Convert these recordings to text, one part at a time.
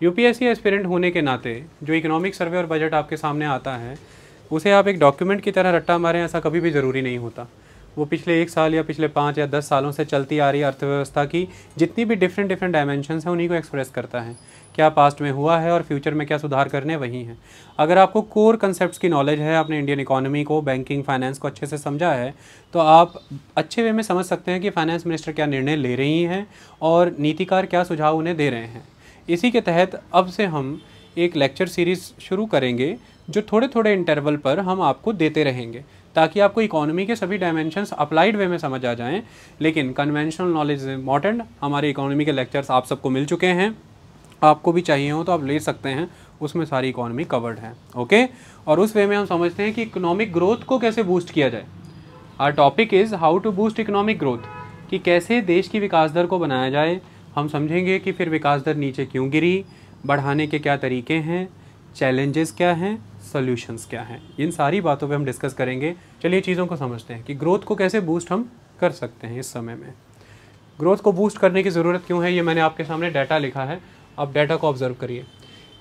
UPSC aspirant होने के नाते जो इकोनॉमिक सर्वे और बजट आपके सामने आता है, उसे आप एक डॉक्यूमेंट की तरह रट्टा मारें, ऐसा कभी भी ज़रूरी नहीं होता। वो पिछले एक साल या पिछले पाँच या दस सालों से चलती आ रही अर्थव्यवस्था की जितनी भी डिफरेंट डिफरेंट डायमेंशन हैं, उन्हीं को एक्सप्रेस करता है। क्या पास्ट में हुआ है और फ्यूचर में क्या सुधार करने वही हैं। अगर आपको कोर कंसेप्ट की नॉलेज है, आपने इंडियन इकोनॉमी को बैंकिंग फाइनेंस को अच्छे से समझा है तो आप अच्छे वे में समझ सकते हैं कि फाइनेंस मिनिस्टर क्या निर्णय ले रही हैं और नीतिकार क्या सुझाव उन्हें दे रहे हैं। इसी के तहत अब से हम एक लेक्चर सीरीज़ शुरू करेंगे, जो थोड़े थोड़े इंटरवल पर हम आपको देते रहेंगे, ताकि आपको इकोनॉमी के सभी डायमेंशंस अप्लाइड वे में समझ आ जाएँ। लेकिन कन्वेंशनल नॉलेज इज़ इंपॉर्टेंट हमारे इकोनॉमी के लेक्चर्स आप सबको मिल चुके हैं। आपको भी चाहिए हो तो आप ले सकते हैं। उसमें सारी इकोनॉमी कवर्ड है। ओके और उस वे में हम समझते हैं कि इकोनॉमिक ग्रोथ को कैसे बूस्ट किया जाए। Our topic is how to boost economic growth कि कैसे देश की विकास दर को बनाया जाए। हम समझेंगे कि फिर विकास दर नीचे क्यों गिरी, बढ़ाने के क्या तरीके हैं चैलेंजेस क्या हैं सॉल्यूशंस क्या हैं। इन सारी बातों पे हम डिस्कस करेंगे। चलिए चीज़ों को समझते हैं कि ग्रोथ को कैसे बूस्ट हम कर सकते हैं इस समय में। ग्रोथ को बूस्ट करने की ज़रूरत क्यों है, ये मैंने आपके सामने डाटा लिखा है। आप डाटा को ऑब्ज़र्व करिए।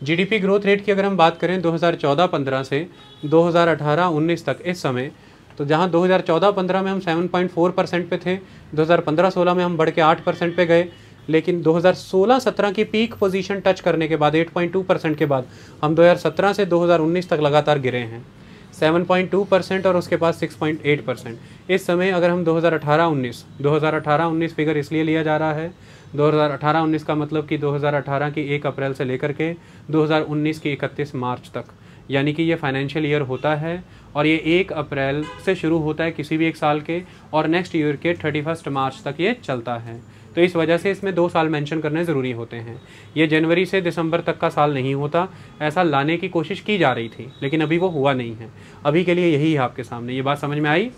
जीडीपी ग्रोथ रेट की अगर हम बात करें 2014-15 से 2018-19 तक इस समय तो जहाँ 2014-15 में हम 7.4 परसेंट पे थे 2015-16 में हम बढ़ के 8 परसेंट पे गए लेकिन 2016-17 की पीक पोजीशन टच करने के बाद 8.2 परसेंट के बाद, हम 2017 से 2019 तक लगातार गिरे हैं। 7.2 परसेंट और उसके बाद 6.8 परसेंट इस समय अगर हम 2018-19 2018-19 फिगर इसलिए लिया जा रहा है 2018-19 का मतलब कि 2018 की 1 अप्रैल से लेकर के 2019 की 31 मार्च तक। यानी कि ये फाइनेंशियल ईयर होता है और ये एक अप्रैल से शुरू होता है किसी भी एक साल के, और नेक्स्ट ईयर के थर्टी फ़र्स्ट मार्च तक ये चलता है। तो इस वजह से इसमें दो साल मेंशन करने ज़रूरी होते हैं। ये जनवरी से दिसंबर तक का साल नहीं होता ऐसा लाने की कोशिश की जा रही थी लेकिन अभी वो हुआ नहीं है। अभी के लिए यही है आपके सामने। ये बात समझ में आई?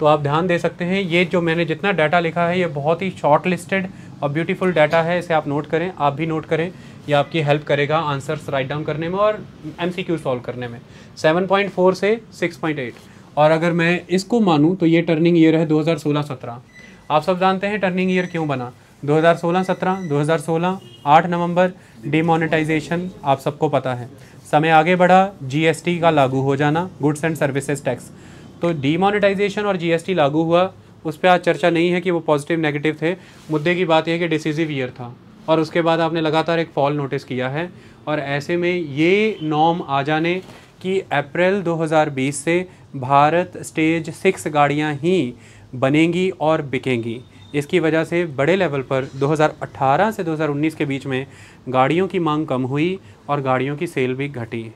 तो आप ध्यान दे सकते हैं ये जो मैंने जितना डाटा लिखा है ये बहुत ही शॉर्ट लिस्टेड और ब्यूटीफुल डाटा है इसे आप नोट करें आप भी नोट करें। ये आपकी हेल्प करेगा आंसर्स राइट डाउन करने में और एमसीक्यू सॉल्व करने में। 7.4 से 6.8 और अगर मैं इसको मानूँ तो ये टर्निंग ईयर है 2016-17 आप सब जानते हैं टर्निंग ईयर क्यों बना? 2016-17 2016 8 नवंबर डिमोनेटाइजेशन आप सबको पता है। समय आगे बढ़ा जीएसटी का लागू हो जाना गुड्स एंड सर्विसेज़ टैक्स तो डीमोनेटाइजेशन और जीएसटी लागू हुआ, उस पर आज चर्चा नहीं है कि वो पॉजिटिव नेगेटिव थे। मुद्दे की बात यह कि डिसीजिव ईयर था, और उसके बाद आपने लगातार एक फॉल नोटिस किया है, और ऐसे में ये नॉर्म आ जाने कि अप्रैल 2020 से भारत स्टेज सिक्स गाड़ियाँ ही बनेंगी और बिकेंगी। इसकी वजह से बड़े लेवल पर 2018 से 2019 के बीच में गाड़ियों की मांग कम हुई और गाड़ियों की सेल भी घटी।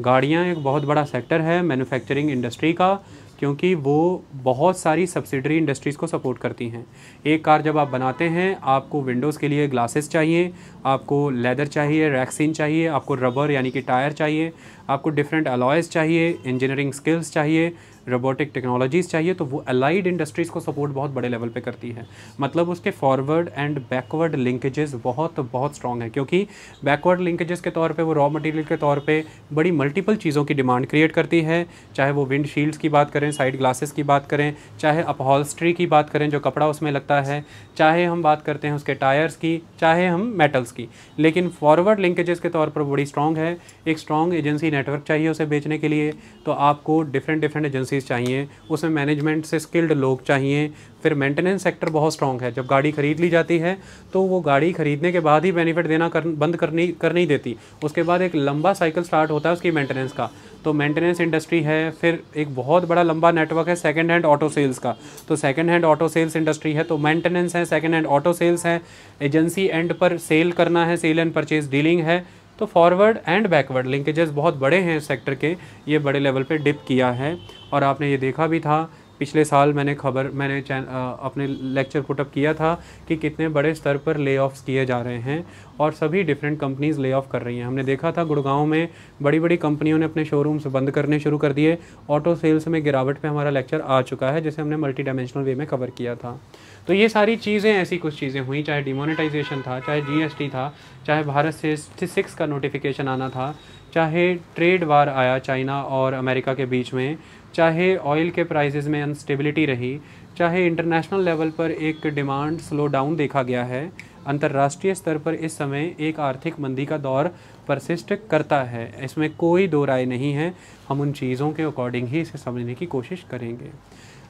गाड़ियाँ एक बहुत बड़ा सेक्टर है मैन्युफैक्चरिंग इंडस्ट्री का, क्योंकि वो बहुत सारी सब्सिडरी इंडस्ट्रीज़ को सपोर्ट करती हैं। एक कार जब आप बनाते हैं, आपको विंडोज़ के लिए ग्लासेस चाहिए, आपको लेदर चाहिए, रैक्सिन चाहिए, आपको रबर यानी कि टायर चाहिए, आपको डिफरेंट अलॉयज़ चाहिए, इंजीनियरिंग स्किल्स चाहिए रोबोटिक टेक्नोलॉजीज़ चाहिए तो वो अलाइड इंडस्ट्रीज़ को सपोर्ट बहुत बड़े लेवल पे करती है। मतलब उसके फॉरवर्ड एंड बैकवर्ड लिंकेजेस बहुत बहुत स्ट्रॉन्ग है, क्योंकि बैकवर्ड लिंकेजेस के तौर पे, वो रॉ मटेरियल के तौर पे बड़ी मल्टीपल चीज़ों की डिमांड क्रिएट करती है। चाहे वो विंड शील्ड्स की बात करें साइड ग्लासेस की बात करें, चाहे अपहॉल्स्ट्री की बात करें, जो कपड़ा उसमें लगता है, चाहे हम बात करते हैं उसके टायर्स की, चाहे हम मेटल्स की। लेकिन फॉरवर्ड लिंकेजेस के तौर पर बड़ी स्ट्रॉन्ग है। एक स्ट्रॉन्ग एजेंसी नेटवर्क चाहिए उसे बेचने के लिए तो आपको डिफरेंट डिफरेंट एजेंसीज चाहिए उसमें मैनेजमेंट से स्किल्ड लोग चाहिए। फिर मेंटेनेंस सेक्टर बहुत स्ट्रॉन्ग है। जब गाड़ी खरीद ली जाती है तो वो गाड़ी खरीदने के बाद ही बेनिफिट देना कर, बंद करनी कर नहीं देती। उसके बाद एक लंबा साइकिल स्टार्ट होता है उसकी मेंटेनेंस का। तो मेंटेनेंस इंडस्ट्री है फिर एक बहुत बड़ा लंबा नेटवर्क है सेकेंड हैंड ऑटो सेल्स का। तो second hand auto sales industry है तो मेंटेनेंस है सेकेंड हैंड ऑटो सेल्स है। एजेंसी एंड पर सेल करना है सेल एंड परचेज डीलिंग है। तो फॉरवर्ड एंड बैकवर्ड लिंकेजेस बहुत बड़े हैं सेक्टर के। ये बड़े लेवल पे डिप किया है। और आपने ये देखा भी था, पिछले साल मैंने खबर, मैंने चैन अपने लेक्चर पुटअप किया था कि कितने बड़े स्तर पर ले किए जा रहे हैं और सभी डिफरेंट कंपनीज़ ले कर रही हैं। हमने देखा था गुड़गांव में बड़ी बड़ी कंपनियों ने अपने शोरूम्स बंद करने शुरू कर दिए। ऑटो सेल्स में गिरावट पे हमारा लेक्चर आ चुका है, जिसे हमने मल्टी डायमेंशनल वे में कवर किया था। तो ये सारी चीज़ें, ऐसी कुछ चीज़ें हुई, चाहे डिमोनेटाइजेशन था, चाहे जीएसटी था, चाहे भारत से सिक्स का नोटिफिकेशन आना था, चाहे ट्रेड वार आया चाइना और अमेरिका के बीच में, चाहे ऑयल के प्राइसेस में अनस्टेबिलिटी रही, चाहे इंटरनेशनल लेवल पर एक डिमांड स्लो डाउन देखा गया है, अंतर्राष्ट्रीय स्तर पर इस समय एक आर्थिक मंदी का दौर परसिस्ट करता है। इसमें कोई दो राय नहीं है, हम उन चीज़ों के अकॉर्डिंग ही इसे समझने की कोशिश करेंगे।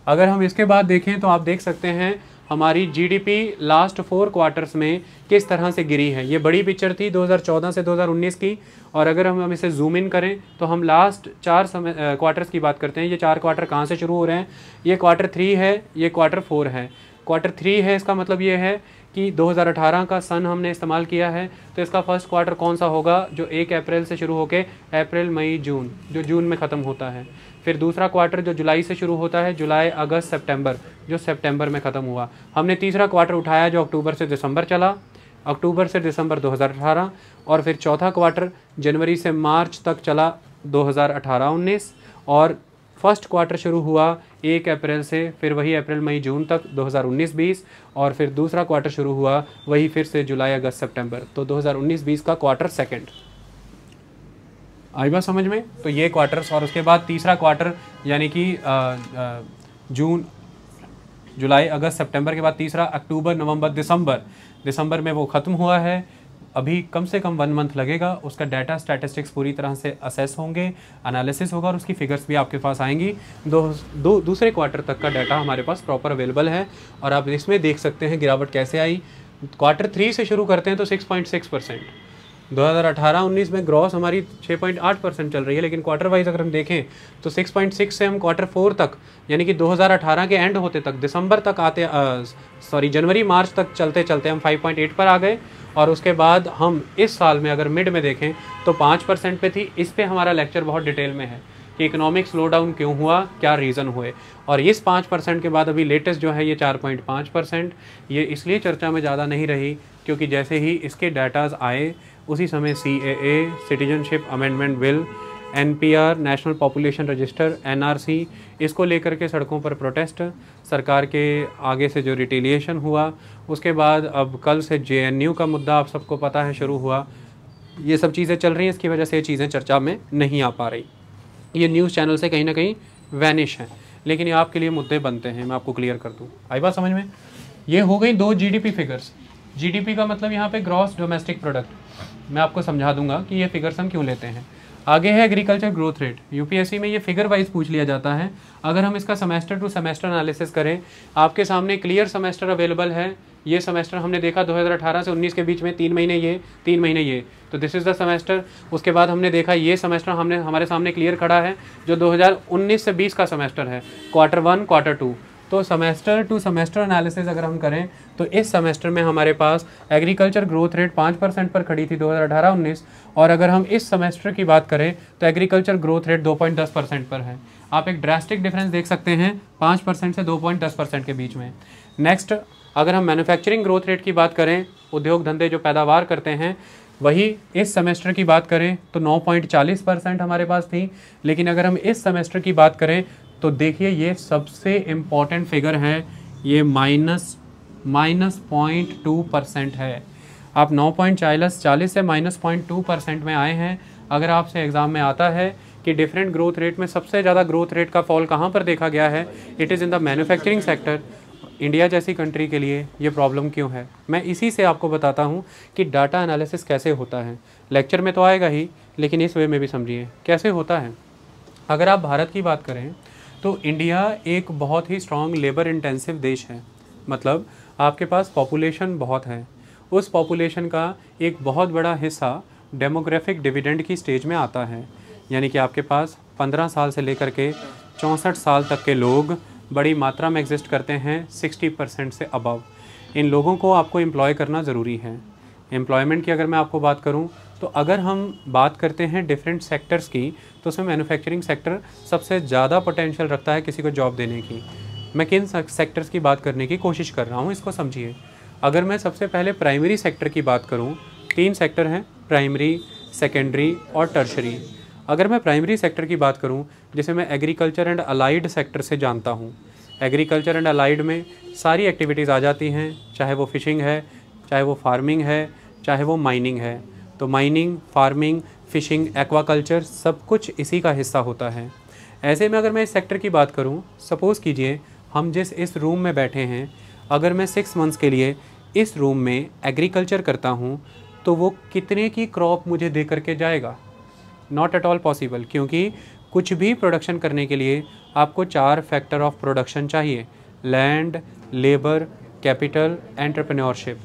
अगर हम इसके बाद देखें तो आप देख सकते हैं हमारी जीडीपी लास्ट फोर क्वार्टर्स में किस तरह से गिरी है? ये बड़ी पिक्चर थी 2014 से 2019 की। और अगर हम हम इसे जूम इन करें तो हम लास्ट चार समय क्वार्टर्स की बात करते हैं। ये चार क्वार्टर कहाँ से शुरू हो रहे हैं? ये क्वार्टर थ्री है, ये क्वार्टर फोर है। क्वार्टर थ्री है, इसका मतलब ये है कि 2018 का सन हमने इस्तेमाल किया है तो इसका फ़र्स्ट क्वार्टर कौन सा होगा, जो एक अप्रैल से शुरू होकर अप्रैल, मई, जून, जो जून में ख़त्म होता है। फिर दूसरा क्वार्टर जो जुलाई से शुरू होता है, जुलाई, अगस्त, सितंबर, जो सितंबर में ख़त्म हुआ। हमने तीसरा क्वार्टर उठाया जो अक्टूबर से दिसंबर चला, अक्टूबर से दिसंबर 2018 और फिर चौथा क्वार्टर जनवरी से मार्च तक चला 2018-19 और फ़र्स्ट क्वार्टर शुरू हुआ एक अप्रैल से, फिर वही अप्रैल, मई, जून तक 2019-20 और फिर दूसरा क्वार्टर शुरू हुआ वही फिर से जुलाई, अगस्त, सितंबर। तो 2019-20 का क्वार्टर सेकंड। आई बात समझ में? तो ये क्वार्टर्स, और उसके बाद तीसरा क्वार्टर, यानी कि जून, जुलाई, अगस्त, सितंबर के बाद तीसरा, अक्टूबर, नवंबर, दिसंबर। दिसंबर में वो ख़त्म हुआ है अभी कम से कम वन मंथ लगेगा, उसका डाटा स्टैटिस्टिक्स पूरी तरह से असेस होंगे एनालिसिस होगा और उसकी फिगर्स भी आपके पास आएँगी। दो दो, दूसरे क्वार्टर तक का डाटा हमारे पास प्रॉपर अवेलेबल है और आप इसमें देख सकते हैं गिरावट कैसे आई। क्वार्टर थ्री से शुरू करते हैं तो सिक्स पॉइंट सिक्स परसेंट 2018-19 में ग्रॉस हमारी 6.8 परसेंट चल रही है, लेकिन क्वार्टर वाइज अगर हम देखें तो 6.6 से हम क्वार्टर फोर तक, यानी कि 2018 के एंड होते तक, दिसंबर तक आते सॉरी जनवरी, मार्च तक चलते चलते हम 5.8 पर आ गए, और उसके बाद हम इस साल में अगर मिड में देखें तो पाँच परसेंट पर थी। इस पर हमारा लेक्चर बहुत डिटेल में है कि इकोनॉमिक स्लो डाउन क्यों हुआ, क्या रीज़न हुए। और इस पाँच परसेंट के बाद अभी लेटेस्ट जो है, ये चार पॉइंट पाँच परसेंट, ये इसलिए चर्चा में ज़्यादा नहीं रही, क्योंकि जैसे ही इसके डाटाज आए उसी समय C A A citizenship amendment bill N P R national population register N R C इसको लेकर के सड़कों पर प्रोटेस्ट सरकार के आगे से जो रिटेलिएशन हुआ, उसके बाद अब कल से जे एन यू का मुद्दा आप सबको पता है, शुरू हुआ। ये सब चीज़ें चल रही हैं, इसकी वजह से ये चीज़ें चर्चा में नहीं आ पा रही। ये न्यूज़ चैनल से कहीं ना कहीं वैनिश हैं। लेकिन ये आपके लिए मुद्दे बनते हैं, मैं आपको क्लियर कर दूँ। आई बात समझ में? ये हो गई दो जीडीपी फिगर्स जीडीपी का मतलब यहाँ पे ग्रॉस डोमेस्टिक प्रोडक्ट मैं आपको समझा दूँगा कि ये फिगर्स हम क्यों लेते हैं। आगे है एग्रीकल्चर ग्रोथ रेट यूपीएससी में ये फिगर वाइज पूछ लिया जाता है। अगर हम इसका सेमेस्टर टू सेमेस्टर एनालिसिस करें, आपके सामने क्लियर सेमेस्टर अवेलेबल है। ये सेमेस्टर हमने देखा 2018 से 19 के बीच में, तीन महीने ये, तीन महीने ये। तो दिस इज़ द सेमेस्टर उसके बाद हमने देखा ये सेमेस्टर हमने, हमारे सामने क्लियर खड़ा है, जो 2019 से 20 का सेमेस्टर है। क्वार्टर वन क्वार्टर टू तो सेमेस्टर टू सेमेस्टर एनालिसिस अगर हम करें तो इस सेमेस्टर में हमारे पास एग्रीकल्चर ग्रोथ रेट पाँच परसेंट पर खड़ी थी 2018-19 और अगर हम इस सेमेस्टर की बात करें तो एग्रीकल्चर ग्रोथ रेट दो पॉइंट दस परसेंट पर है। आप एक ड्रास्टिक डिफरेंस देख सकते हैं, पाँच परसेंट से दो पॉइंट दस परसेंट के बीच में। नेक्स्ट अगर हम मैन्युफैक्चरिंग ग्रोथ रेट की बात करें, उद्योग धंधे जो पैदावार करते हैं, वही इस सेमेस्टर की बात करें तो 9.40 परसेंट हमारे पास थी। लेकिन अगर हम इस सेमेस्टर की बात करें तो देखिए, ये सबसे इंपॉर्टेंट फिगर है। ये minus minus point two percent है। आप नौ पॉइंट चालीस चालीस से माइनस पॉइंट टू परसेंट में आए हैं। अगर आपसे एग्ज़ाम में आता है कि डिफरेंट ग्रोथ रेट में सबसे ज़्यादा ग्रोथ रेट का फॉल कहाँ पर देखा गया है it is in the manufacturing sector India जैसी कंट्री के लिए ये प्रॉब्लम क्यों है? मैं इसी से आपको बताता हूँ कि डाटा एनालिसिस कैसे होता है। लेक्चर में तो आएगा ही, लेकिन इस वे में भी समझिए, कैसे होता है? अगर आप भारत की बात करें तो इंडिया एक बहुत ही स्ट्रॉन्ग लेबर इंटेंसिव देश है। मतलब आपके पास पॉपुलेशन बहुत है। उस पॉपुलेशन का एक बहुत बड़ा हिस्सा डेमोग्राफिक डिविडेंड की स्टेज में आता है। यानी कि आपके पास 15 साल से लेकर के चौंसठ साल तक के लोग बड़ी मात्रा में एग्जिस्ट करते हैं 60 परसेंट से अबव इन लोगों को आपको एम्प्लॉय करना ज़रूरी है। एम्प्लॉयमेंट की अगर मैं आपको बात करूँ तो अगर हम बात करते हैं डिफरेंट सेक्टर्स की तो उसमें मैन्युफैक्चरिंग सेक्टर सबसे ज़्यादा पोटेंशियल रखता है किसी को जॉब देने की। मैं किन सेक्टर्स की बात करने की कोशिश कर रहा हूँ, इसको समझिए। अगर मैं सबसे पहले प्राइमरी सेक्टर की बात करूँ, तीन सेक्टर हैं प्राइमरी सेकेंडरी और टर्शरी अगर मैं प्राइमरी सेक्टर की बात करूँ, जिसे मैं एग्रीकल्चर एंड अलाइड सेक्टर से जानता हूँ एग्रीकल्चर एंड अलाइड में सारी एक्टिविटीज़ आ जाती हैं, चाहे वो फ़िशिंग है, चाहे वो फ़ार्मिंग है, चाहे वो माइनिंग है। तो माइनिंग फ़ार्मिंग फ़िशिंग, एक्वाकल्चर, सब कुछ इसी का हिस्सा होता है। ऐसे में अगर मैं इस सेक्टर की बात करूँ, सपोज़ कीजिए हम जिस इस रूम में बैठे हैं, अगर मैं सिक्स मंथ्स के लिए इस रूम में एग्रीकल्चर करता हूँ तो वो कितने की क्रॉप मुझे दे करके जाएगा? नॉट एट ऑल पॉसिबल क्योंकि कुछ भी प्रोडक्शन करने के लिए आपको चार फैक्टर ऑफ़ प्रोडक्शन चाहिए। लैंड लेबर कैपिटल एंटरप्रेन्योरशिप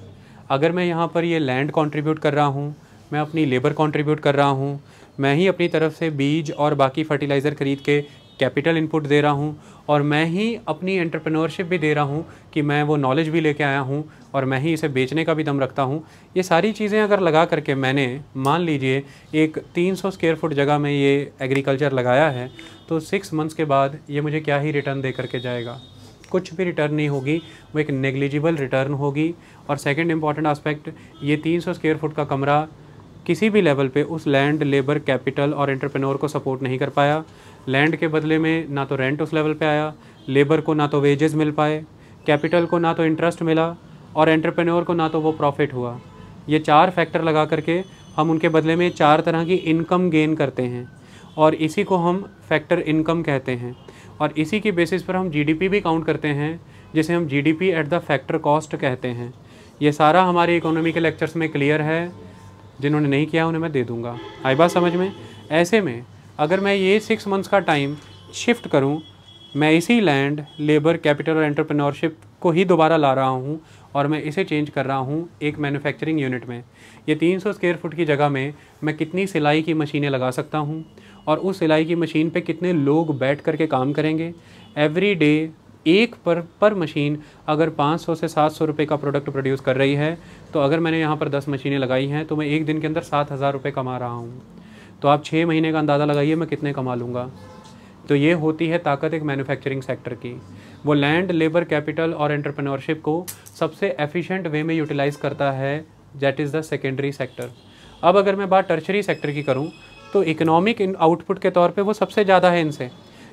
अगर मैं यहाँ पर ये लैंड कंट्रीब्यूट कर रहा हूँ मैं अपनी लेबर कंट्रीब्यूट कर रहा हूँ। मैं ही अपनी तरफ़ से बीज और बाकी फर्टिलाइज़र खरीद के कैपिटल इनपुट दे रहा हूँ और मैं ही अपनी एंटरप्रेन्योरशिप भी दे रहा हूँ कि मैं वो नॉलेज भी लेके आया हूँ और मैं ही इसे बेचने का भी दम रखता हूँ। ये सारी चीज़ें अगर लगा करके मैंने, मान लीजिए, एक 300 सौ स्क्वेयर फुट जगह में ये एग्रीकल्चर लगाया है तो सिक्स मंथ्स के बाद ये मुझे क्या ही रिटर्न दे करके जाएगा? कुछ भी रिटर्न नहीं होगी, वो एक नेग्लिजिबल रिटर्न होगी। और सेकेंड इंपॉर्टेंट आस्पेक्ट ये 300 स्क्वेयर फुट का कमरा किसी भी लेवल पे उस लैंड लेबर कैपिटल और एंटरप्रेन्योर को सपोर्ट नहीं कर पाया। लैंड के बदले में ना तो रेंट उस लेवल पे आया लेबर को ना तो वेजेस मिल पाए कैपिटल को ना तो इंटरेस्ट मिला और एंटरप्रेन्योर को ना तो वो प्रॉफिट हुआ। ये चार फैक्टर लगा करके हम उनके बदले में चार तरह की इनकम गेन करते हैं और इसी को हम फैक्टर इनकम कहते हैं और इसी की बेसिस पर हम जीडीपी भी काउंट करते हैं, जिसे हम GDP at the factor cost कहते हैं। ये सारा हमारे इकोनॉमी के लेक्चर्स में क्लियर है। जिन्होंने नहीं किया उन्हें मैं दे दूँगा। आई बात समझ में? ऐसे में, अगर मैं ये सिक्स मंथ्स का टाइम शिफ्ट करूँ, मैं इसी लैंड लेबर कैपिटल और एंटरप्रेन्योरशिप को ही दोबारा ला रहा हूँ और मैं इसे चेंज कर रहा हूँ एक मैन्युफैक्चरिंग यूनिट में। ये 300 स्क्वेयर फुट की जगह में मैं कितनी सिलाई की मशीनें लगा सकता हूँ और उस सिलाई की मशीन पे कितने लोग बैठ करके काम करेंगे? एवरी डे एक पर पर मशीन अगर 500 से 700 रुपए का प्रोडक्ट प्रोड्यूस कर रही है तो अगर मैंने यहाँ पर 10 मशीनें लगाई हैं तो मैं एक दिन के अंदर सात हज़ार रुपये कमा रहा हूँ। तो आप छः महीने का अंदाज़ा लगाइए, मैं कितने कमा लूँगा। तो ये होती है ताकत एक मैन्युफैक्चरिंग सेक्टर की। वो लैंड लेबर कैपिटल और एंटरप्रेन्योरशिप को सबसे एफिशिएंट वे में यूटिलाइज़ करता है that is the secondary sector अब अगर मैं बात टर्शरी सेक्टर की करूँ तो इकोनॉमिक आउटपुट के तौर पे वो सबसे ज़्यादा है इनसे।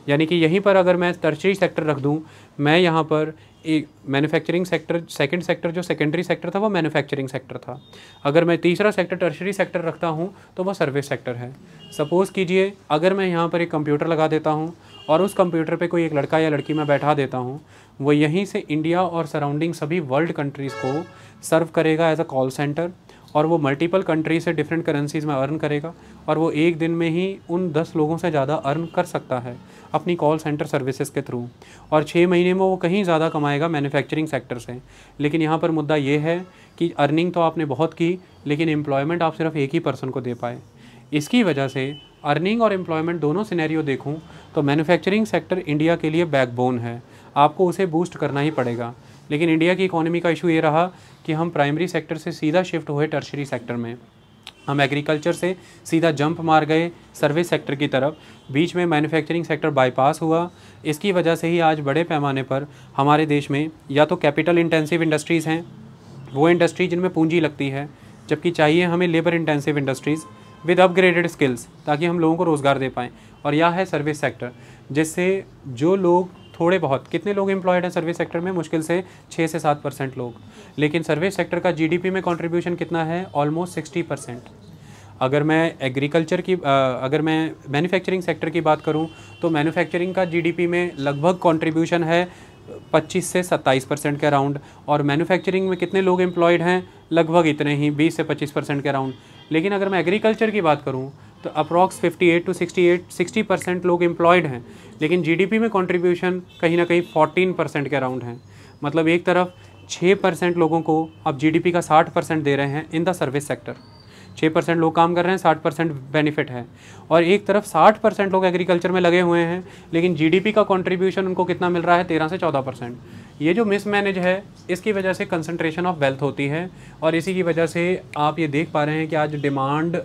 यानी कि यहीं पर अगर मैं टर्शरी सेक्टर रख दूँ, मैं यहाँ पर एक मैन्युफैक्चरिंग सेक्टर सेकंड सेक्टर जो सेकेंडरी सेक्टर था, वो मैन्युफैक्चरिंग सेक्टर था। अगर मैं तीसरा सेक्टर टर्शरी सेक्टर रखता हूँ तो वो सर्विस सेक्टर है। सपोज़ कीजिए, अगर मैं यहाँ पर एक कंप्यूटर लगा देता हूँ, और उस कंप्यूटर पे कोई एक लड़का या लड़की मैं बैठा देता हूँ, वो यहीं से इंडिया और सराउंडिंग सभी वर्ल्ड कंट्रीज़ को सर्व करेगा एज अ कॉल सेंटर और वो मल्टीपल कंट्री से डिफरेंट करेंसीज़ में अर्न करेगा, और वो एक दिन में ही उन दस लोगों से ज़्यादा अर्न कर सकता है। अपनी कॉल सेंटर सर्विसेज़ के थ्रू और छः महीने में वो कहीं ज़्यादा कमाएगा मैन्युफैक्चरिंग सेक्टर से। लेकिन यहाँ पर मुद्दा ये है कि अर्निंग तो आपने बहुत की, लेकिन एम्प्लॉयमेंट आप सिर्फ़ एक ही पर्सन को दे पाए। इसकी वजह से अर्निंग और एम्प्लॉयमेंट दोनों सिनेरियो देखूँ तो मैन्युफैक्चरिंग सेक्टर इंडिया के लिए बैकबोन है। आपको उसे बूस्ट करना ही पड़ेगा। लेकिन इंडिया की इकोनॉमी का इशू ये रहा कि हम प्राइमरी सेक्टर से सीधा शिफ्ट हुए टर्शरी सेक्टर में। हम एग्रीकल्चर से सीधा जंप मार गए सर्विस सेक्टर की तरफ़। बीच में मैन्युफैक्चरिंग सेक्टर बाईपास हुआ। इसकी वजह से ही आज बड़े पैमाने पर हमारे देश में या तो कैपिटल इंटेंसिव इंडस्ट्रीज़ हैं, वो इंडस्ट्री जिनमें पूंजी लगती है, जबकि चाहिए हमें labour intensive industries with upgraded skills ताकि हम लोगों को रोज़गार दे पाएँ। और यह है सर्विस सेक्टर जिससे जो लोग थोड़े बहुत, कितने लोग एम्प्लॉयड हैं सर्विस सेक्टर में? मुश्किल से छः से सात परसेंट लोग। लेकिन सर्विस सेक्टर का जीडीपी में कंट्रीब्यूशन कितना है? ऑलमोस्ट सिक्सटी परसेंट अगर मैं एग्रीकल्चर की अगर मैं मैन्युफैक्चरिंग सेक्टर की बात करूँ तो मैन्युफैक्चरिंग का जीडीपी में लगभग कंट्रीब्यूशन है 25 से 27 परसेंट के अराउंड और मैन्युफैक्चरिंग में कितने लोग एम्प्लॉयड हैं? लगभग इतने ही 20 से 25 परसेंट के अराउंड लेकिन अगर मैं एग्रीकल्चर की बात करूँ तो अप्रॉक्स 58 टू 68 60 परसेंट लोग एम्प्लॉयड हैं, लेकिन जीडीपी में कंट्रीब्यूशन कहीं ना कहीं 14 परसेंट के अराउंड हैं। मतलब एक तरफ़ 6 परसेंट लोगों को अब जीडीपी का 60 परसेंट दे रहे हैं in the service sector 6 percent लोग काम कर रहे हैं 60 परसेंट बेनिफिट है। और एक तरफ़ 60 परसेंट लोग एग्रीकल्चर में लगे हुए हैं, लेकिन जीडीपी का कंट्रीब्यूशन उनको कितना मिल रहा है? तेरह से चौदह परसेंट। ये जो मिसमैनेज है, इसकी वजह से कंसनट्रेशन ऑफ़ वेल्थ होती है और इसी की वजह से आप ये देख पा रहे हैं कि आज डिमांड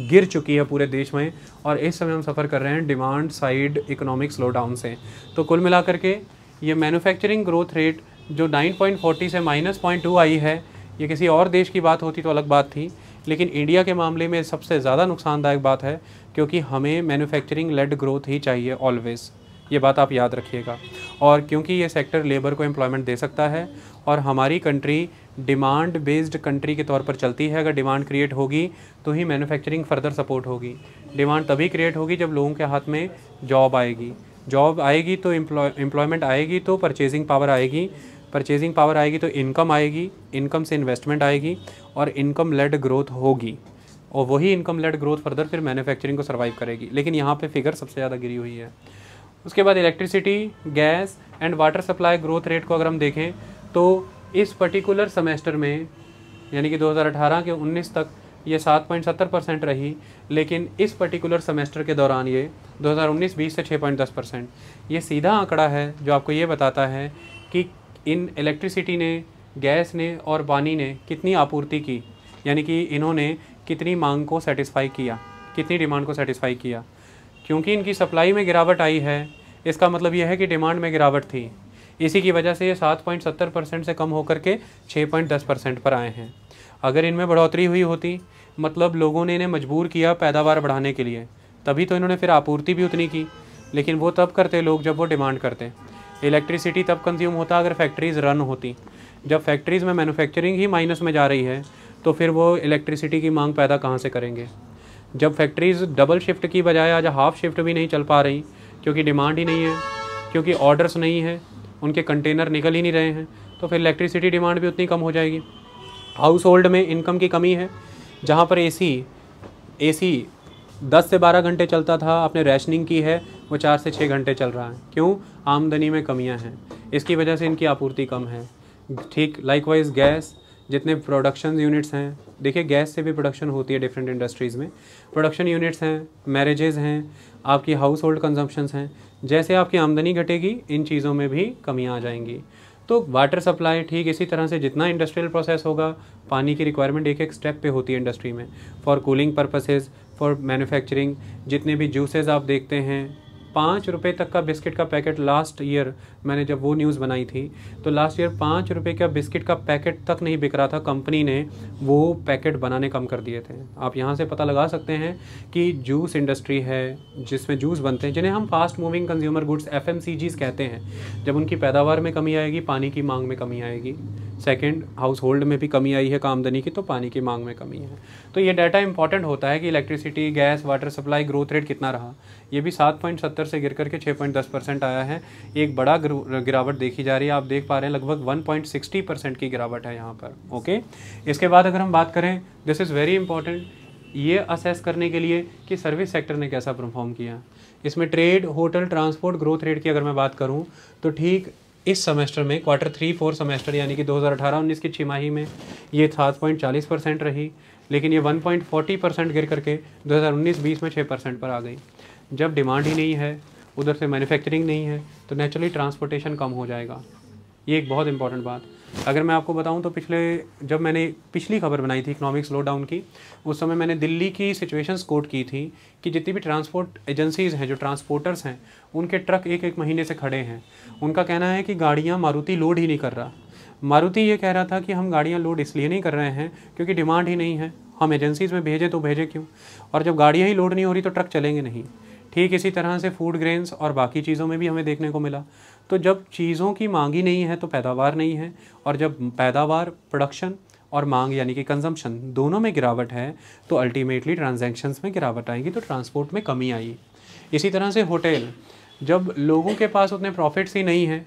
गिर चुकी है पूरे देश में और इस समय हम सफ़र कर रहे हैं demand side economic slow down से। तो कुल मिलाकर के ये मैन्युफैक्चरिंग ग्रोथ रेट जो 9.40 से माइनस पॉइंट आई है, ये किसी और देश की बात होती तो अलग बात थी लेकिन इंडिया के मामले में सबसे ज़्यादा नुकसानदायक बात है, क्योंकि हमें मैन्युफैक्चरिंग लेड ग्रोथ ही चाहिए ऑलवेज़ ये बात आप याद रखिएगा। और क्योंकि ये सेक्टर लेबर को एम्प्लॉयमेंट दे सकता है, और हमारी कंट्री डिमांड बेस्ड कंट्री के तौर पर चलती है, अगर डिमांड क्रिएट होगी तो ही मैन्युफैक्चरिंग फर्दर सपोर्ट होगी। डिमांड तभी क्रिएट होगी जब लोगों के हाथ में जॉब आएगी। जॉब आएगी तो एम्प्लॉयमेंट आएगी तो परचेजिंग पावर आएगी। परचेजिंग पावर आएगी तो इनकम आएगी इनकम से इन्वेस्टमेंट आएगी। और इनकम लेड ग्रोथ होगी। और वही इनकम लेड ग्रोथ फर्दर फिर मैन्युफैक्चरिंग को सर्वाइव करेगी। लेकिन यहाँ पे फिगर सबसे ज़्यादा गिरी हुई है। उसके बाद electricity gas and water supply growth rate को अगर हम देखें तो इस पर्टिकुलर सेमेस्टर में, यानी कि 2018 के 19 तक, ये 7.70 परसेंट रही। लेकिन इस पर्टिकुलर सेमेस्टर के दौरान ये 2019-20 से 6.10 परसेंट। ये सीधा आंकड़ा है जो आपको ये बताता है कि इन इलेक्ट्रिसिटी ने गैस ने और पानी ने कितनी आपूर्ति की? यानी कि इन्होंने कितनी मांग को सेटिस्फाई किया? कितनी डिमांड को सेटिस्फाई किया? क्योंकि इनकी सप्लाई में गिरावट आई है, इसका मतलब यह है कि डिमांड में गिरावट थी। इसी की वजह से ये सात पॉइंट सत्तर परसेंट से कम होकर के छः पॉइंट दस परसेंट पर आए हैं। अगर इनमें बढ़ोतरी हुई होती मतलब लोगों ने इन्हें मजबूर किया पैदावार बढ़ाने के लिए, तभी तो इन्होंने फिर आपूर्ति भी उतनी की। लेकिन वो तब करते लोग जब वो डिमांड करते। इलेक्ट्रिसिटी तब कंज्यूम होता अगर फैक्ट्रीज़ रन होती। जब फैक्ट्रीज़ में मैन्युफैक्चरिंग ही माइनस में जा रही है तो फिर वो इलेक्ट्रिसिटी की मांग पैदा कहाँ से करेंगे? जब फैक्ट्रीज़ डबल शिफ्ट की बजाय आज हाफ़ शिफ्ट भी नहीं चल पा रही, क्योंकि डिमांड ही नहीं है, क्योंकि ऑर्डर्स नहीं है, उनके कंटेनर निकल ही नहीं रहे हैं तो फिर इलेक्ट्रिसिटी डिमांड भी उतनी कम हो जाएगी। हाउस होल्ड में इनकम की कमी है, जहाँ पर एसी एसी 10 से 12 घंटे चलता था, आपने रैशनिंग की है, वो चार से छः घंटे चल रहा है। क्यों? आमदनी में कमियाँ हैं। इसकी वजह से इनकी आपूर्ति कम है। ठीक लाइकवाइज गैस जितने प्रोडक्शन यूनिट्स हैं, देखिए गैस से भी प्रोडक्शन होती है डिफरेंट इंडस्ट्रीज़ में। प्रोडक्शन यूनिट्स हैं मैरिजेज़ हैं, आपकी हाउस होल्ड कंजम्पशंस हैं, जैसे आपकी आमदनी घटेगी, इन चीज़ों में भी कमियाँ आ जाएँगी। तो वाटर सप्लाई ठीक, इसी तरह से जितना इंडस्ट्रियल प्रोसेस होगा, पानी की रिक्वायरमेंट एक एक स्टेप पे होती है इंडस्ट्री में। For cooling purposes for manufacturing जितने भी जूसेस आप देखते हैं पाँच रुपये तक का बिस्किट का पैकेट लास्ट ईयर मैंने जब वो न्यूज़ बनाई थी तो लास्ट ईयर पाँच रुपये का बिस्किट का पैकेट तक नहीं बिक रहा था। कंपनी ने वो पैकेट बनाने कम कर दिए थे। आप यहाँ से पता लगा सकते हैं कि जूस इंडस्ट्री है, जिसमें जूस बनते हैं, जिन्हें हम fast moving consumer goods F कहते हैं। जब उनकी पैदावार में कमी आएगी, पानी की मांग में कमी आएगी। सेकेंड हाउस होल्ड में भी कमी आई है कामदनी की तो पानी की मांग में कमी है। तो ये डाटा इंपॉर्टेंट होता है कि electricity gas water supply growth rate कितना रहा। ये भी सात पॉइंट सत्तर से गिर करके छः पॉइंट दस परसेंट आया है। एक बड़ा गिरावट देखी जा रही है। आप देख पा रहे हैं, लगभग वन पॉइंट सिक्सटी परसेंट की गिरावट है यहाँ पर ओके इसके बाद अगर हम बात करें दिस इज़ वेरी इंपॉर्टेंट ये असेस करने के लिए कि सर्विस सेक्टर ने कैसा परफॉर्म किया। इसमें trade hotel transport growth rate की अगर मैं बात करूँ तो ठीक इस सेमेस्टर में क्वार्टर थ्री, फोर सेमेस्टर, यानी कि 2018-19 की छिमाही में ये सात पॉइंट चालीस परसेंट रही, लेकिन ये वन पॉइंट फोर्टी परसेंट गिर करके 2019-20 में छः परसेंट पर आ गई। जब डिमांड ही नहीं है, उधर से मैन्युफैक्चरिंग नहीं है तो नेचुरली ट्रांसपोर्टेशन कम हो जाएगा। ये एक बहुत इंपॉर्टेंट बात। अगर मैं आपको बताऊँ तो पिछले, जब मैंने पिछली खबर बनाई थी इकोनॉमिक स्लो डाउन की, उस समय मैंने दिल्ली की सिचुएशंस कोट की थी कि जितनी भी ट्रांसपोर्ट एजेंसीज़ हैं, जो ट्रांसपोर्टर्स हैं, उनके ट्रक एक एक महीने से खड़े हैं। उनका कहना है कि गाड़ियाँ मारुति लोड ही नहीं कर रहा। मारुति ये कह रहा था कि हम गाड़ियाँ लोड इसलिए नहीं कर रहे हैं क्योंकि डिमांड ही नहीं है। हम एजेंसीज़ में भेजें तो भेजें क्यों? और जब गाड़ियाँ ही लोड नहीं हो रही तो ट्रक चलेंगे नहीं। ठीक इसी तरह से फ़ूड ग्रेन्स और बाकी चीज़ों में भी हमें देखने को मिला। तो जब चीज़ों की मांग ही नहीं है तो पैदावार नहीं है। और जब पैदावार प्रोडक्शन और मांग यानी कि कंजम्पशन दोनों में गिरावट है तो अल्टीमेटली ट्रांजैक्शंस में गिरावट आएगी तो ट्रांसपोर्ट में कमी आई इसी तरह से होटल जब लोगों के पास उतने प्रॉफिट्स ही नहीं हैं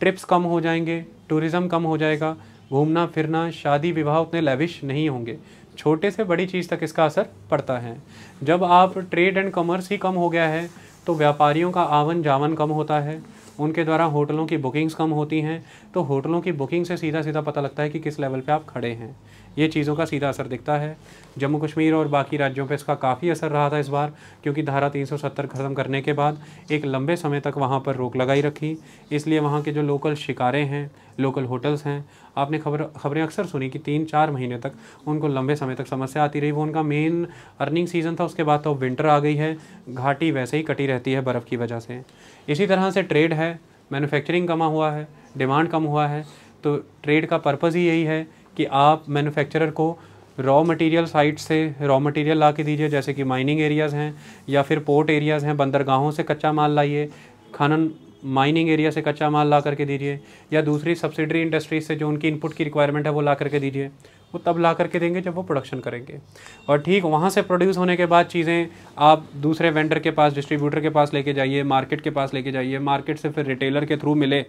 ट्रिप्स कम हो जाएँगे टूरिज़्म कम हो जाएगा, घूमना, फिरना, शादी, विवाह उतने लेविश नहीं होंगे। छोटे से बड़ी चीज़ तक इसका असर पड़ता है। जब आप ट्रेड एंड कॉमर्स ही कम हो गया है तो व्यापारियों का आवन जावन कम होता है उनके द्वारा होटलों की बुकिंग्स कम होती हैं तो होटलों की बुकिंग से सीधा सीधा पता लगता है कि किस लेवल पर आप खड़े हैं। ये चीज़ों का सीधा असर दिखता है। जम्मू कश्मीर और बाकी राज्यों पे इसका काफ़ी असर रहा था इस बार, क्योंकि धारा 370 ख़त्म करने के बाद एक लंबे समय तक वहाँ पर रोक लगाई रखी। इसलिए वहाँ के जो लोकल शिकारे हैं, लोकल होटल्स हैं, आपने खबर, खबरें अक्सर सुनी कि तीन चार महीने तक उनको लंबे समय तक समस्या आती रही। वो उनका मेन अर्निंग सीज़न था, उसके बाद तो विंटर आ गई है, घाटी वैसे ही कटी रहती है बर्फ़ की वजह से। इसी तरह से ट्रेड है, मैन्युफैक्चरिंग कमा हुआ है, डिमांड कम हुआ है तो ट्रेड का पर्पज़ ही यही है कि आप मैन्युफैक्चरर को रॉ मटेरियल साइट से रॉ मटेरियल ला के दीजिए, जैसे कि माइनिंग एरियाज़ हैं या फिर पोर्ट एरियाज़ हैं, बंदरगाहों से कच्चा माल लाइए, खनन माइनिंग एरिया से कच्चा माल ला करके दीजिए, या दूसरी सब्सिडरी इंडस्ट्रीज़ से जो उनकी इनपुट की रिक्वायरमेंट है वो ला करके दीजिए। वो तब ला करके देंगे जब वो प्रोडक्शन करेंगे। और ठीक, वहाँ से प्रोड्यूस होने के बाद चीज़ें, आप दूसरे वेंडर के पास डिस्ट्रीब्यूटर के पास लेके जाइए मार्केट के पास लेके जाइए मार्केट से फिर रिटेलर के थ्रू मिले,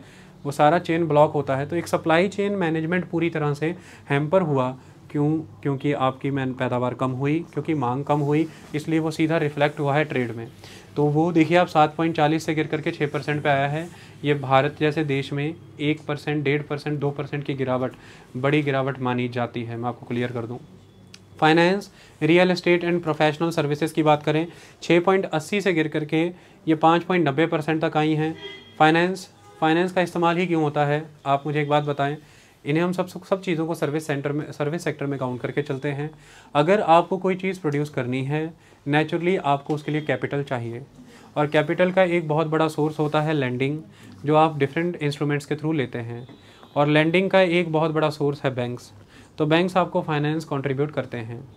वो सारा चेन ब्लॉक होता है। तो एक सप्लाई चेन मैनेजमेंट पूरी तरह से हैम्पर हुआ। क्यों? क्योंकि आपकी मैन पैदावार कम हुई, क्योंकि मांग कम हुई, इसलिए वो सीधा रिफ्लेक्ट हुआ है ट्रेड में। तो वो देखिए आप सात पॉइंट चालीस से गिर करके छः परसेंट पर आया है। ये भारत जैसे देश में एक परसेंट, डेढ़ परसेंट, दो परसेंट की गिरावट, बड़ी गिरावट मानी जाती है। मैं आपको क्लियर कर दूँ। Finance real estate and professional services की बात करें छः पॉइंट अस्सी से गिर करके ये पाँच पॉइंट नब्बे परसेंट तक आई हैं। फाइनेंस फाइनेंस का इस्तेमाल ही क्यों होता है? आप मुझे एक बात बताएँ इन्हें हम सब सब चीज़ों को सर्विस सेंटर में, सर्विस सेक्टर में काउंट करके चलते हैं। अगर आपको कोई चीज़ प्रोड्यूस करनी है नेचुरली आपको उसके लिए कैपिटल चाहिए। और कैपिटल का एक बहुत बड़ा सोर्स होता है लैंडिंग जो आप डिफरेंट इंस्ट्रूमेंट्स के थ्रू लेते हैं। और लैंडिंग का एक बहुत बड़ा सोर्स है बैंक्स तो बैंक्स आपको फाइनेंस कंट्रीब्यूट करते हैं।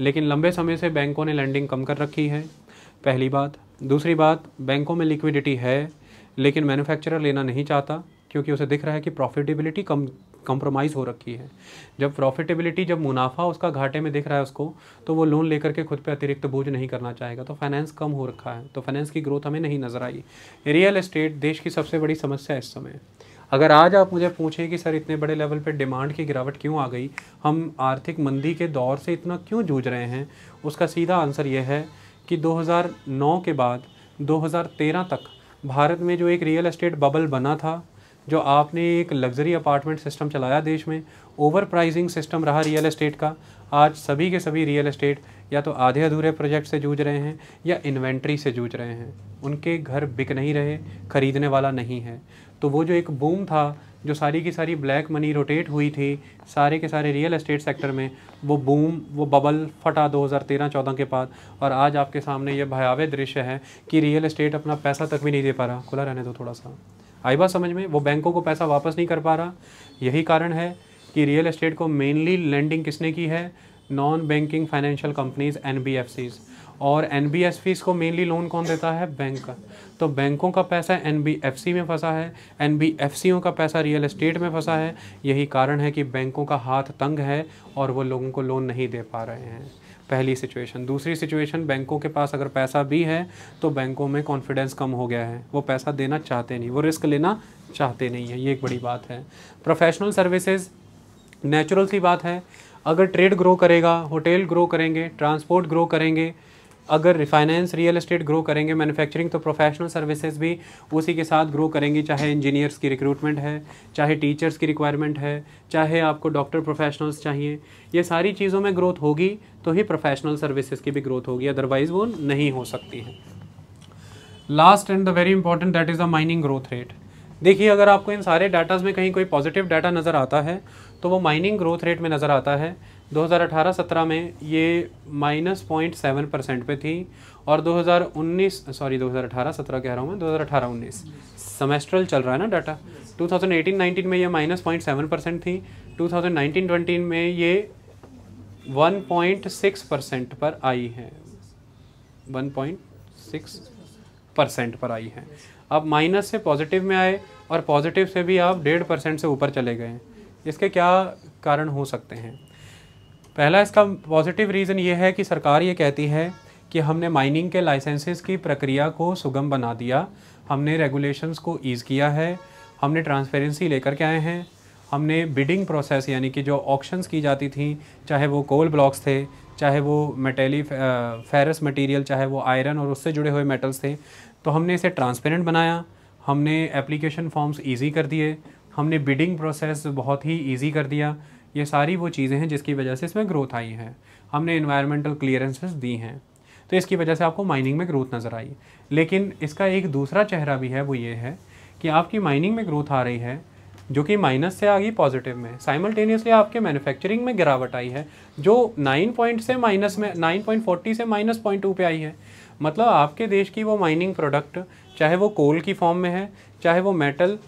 लेकिन लंबे समय से बैंकों ने लैंडिंग कम कर रखी है। पहली बात। दूसरी बात, बैंकों में लिक्विडिटी है, लेकिन मैन्युफैक्चरर लेना नहीं चाहता, क्योंकि उसे दिख रहा है कि प्रॉफिटेबिलिटी कम कंप्रोमाइज़ हो रखी है। जब प्रॉफिटेबिलिटी जब मुनाफा उसका घाटे में दिख रहा है उसको तो वो लोन लेकर के खुद पे अतिरिक्त बोझ नहीं करना चाहेगा। तो फाइनेंस कम हो रखा है। तो फाइनेंस की ग्रोथ हमें नहीं नज़र आई। रियल एस्टेट देश की सबसे बड़ी समस्या इस समय। अगर आज आप मुझे पूछें कि सर इतने बड़े लेवल पर डिमांड की गिरावट क्यों आ गई, हम आर्थिक मंदी के दौर से इतना क्यों जूझ रहे हैं? उसका सीधा आंसर यह है कि 2009 के बाद 2013 तक भारत में जो एक रियल एस्टेट बबल बना था जो आपने एक लग्जरी अपार्टमेंट सिस्टम चलाया देश में ओवर प्राइजिंग सिस्टम रहा रियल एस्टेट का। आज सभी के सभी रियल एस्टेट या तो आधे अधूरे प्रोजेक्ट से जूझ रहे हैं या इन्वेंट्री से जूझ रहे हैं। उनके घर बिक नहीं रहे, खरीदने वाला नहीं है। तो वो जो एक बूम था, जो सारी की सारी ब्लैक मनी रोटेट हुई थी, सारे के सारे रियल एस्टेट सेक्टर में, वो बूम वो बबल फटा 2013-14 के बाद। और आज आपके सामने ये भयावह दृश्य है कि रियल एस्टेट अपना पैसा तक भी नहीं दे पा रहा। खुला रहने दो थोड़ा सा। आई बात समझ में? वो बैंकों को पैसा वापस नहीं कर पा रहा। यही कारण है कि रियल एस्टेट को मेनली लैंडिंग किसने की है? Non banking financial companies N और एन को मेनली लोन कौन देता है? बैंक का। तो बैंकों का पैसा एनबीएफसी में फंसा है एन का पैसा रियल एस्टेट में फंसा है। यही कारण है कि बैंकों का हाथ तंग है और वो लोगों को लोन नहीं दे पा रहे हैं। पहली सिचुएशन दूसरी सिचुएशन बैंकों के पास अगर पैसा भी है तो बैंकों में कॉन्फिडेंस कम हो गया है। वो पैसा देना चाहते नहीं, वो रिस्क लेना चाहते नहीं है, ये एक बड़ी बात है। प्रोफेशनल सर्विसेज़ नेचुरल सी बात है। अगर ट्रेड ग्रो करेगा होटल ग्रो करेंगे ट्रांसपोर्ट ग्रो करेंगे अगर रिफाइनेंस रियल एस्टेट ग्रो करेंगे मैन्युफैक्चरिंग तो प्रोफेशनल सर्विसेज़ भी उसी के साथ ग्रो करेंगी, चाहे इंजीनियर्स की रिक्रूटमेंट है, चाहे टीचर्स की रिक्वायरमेंट है, चाहे आपको डॉक्टर प्रोफेशनल्स चाहिए। ये सारी चीज़ों में ग्रोथ होगी तो ही प्रोफेशनल सर्विसेज़ की भी ग्रोथ होगी अदरवाइज़ वो नहीं हो सकती है। Last and the very important that is the mining growth rate देखिए, अगर आपको इन सारे डाटाज में कहीं कोई पॉजिटिव डाटा नज़र आता है तो वो माइनिंग ग्रोथ रेट में नज़र आता है। 2018-17 में ये माइनस पॉइंट सेवन परसेंट पर थी और 2019 सॉरी 2018-17 कह रहा हूँ मैं 2018-19 सेमेस्ट्रल चल रहा है ना डाटा 2018-19 में ये माइनस पॉइंट सेवन परसेंट थी 2019-20 में ये 1.6 परसेंट पर आई है। 1.6 परसेंट पर आई है। अब माइनस से पॉजिटिव में आए और पॉजिटिव से भी आप डेढ़ परसेंट से ऊपर चले गए इसके क्या कारण हो सकते हैं? पहला इसका पॉजिटिव रीज़न ये है कि सरकार ये कहती है कि हमने माइनिंग के लाइसेंसेस की प्रक्रिया को सुगम बना दिया, हमने रेगुलेशंस को ईज़ किया है, हमने ट्रांसपेरेंसी लेकर के आए हैं, हमने बिडिंग प्रोसेस यानी कि जो ऑक्शंस की जाती थी, चाहे वो कोल ब्लॉक्स थे, चाहे वो मेटेली फेरस मटेरियल चाहे वो आयरन और उससे जुड़े हुए मेटल्स थे तो हमने इसे ट्रांसपेरेंट बनाया, हमने एप्लीकेशन फॉर्म्स ईजी कर दिए, हमने बिडिंग प्रोसेस बहुत ही ईजी कर दिया। ये सारी वो चीज़ें हैं जिसकी वजह से इसमें ग्रोथ आई है। हमने इन्वायरमेंटल क्लियरेंसेस दी हैं। तो इसकी वजह से आपको माइनिंग में ग्रोथ नज़र आई। लेकिन इसका एक दूसरा चेहरा भी है, वो ये है कि आपकी माइनिंग में ग्रोथ आ रही है, जो कि माइनस से आ गई पॉजिटिव में साइमल्टेनियसली आपके मैन्युफैक्चरिंग में गिरावट आई है, जो नाइन पॉइंट से माइनस में नाइन पॉइंट फोर्टी से माइनस पॉइंट टू पे आई है। मतलब आपके देश की वो माइनिंग प्रोडक्ट चाहे वो कोल की फॉर्म में है, चाहे वो मेटल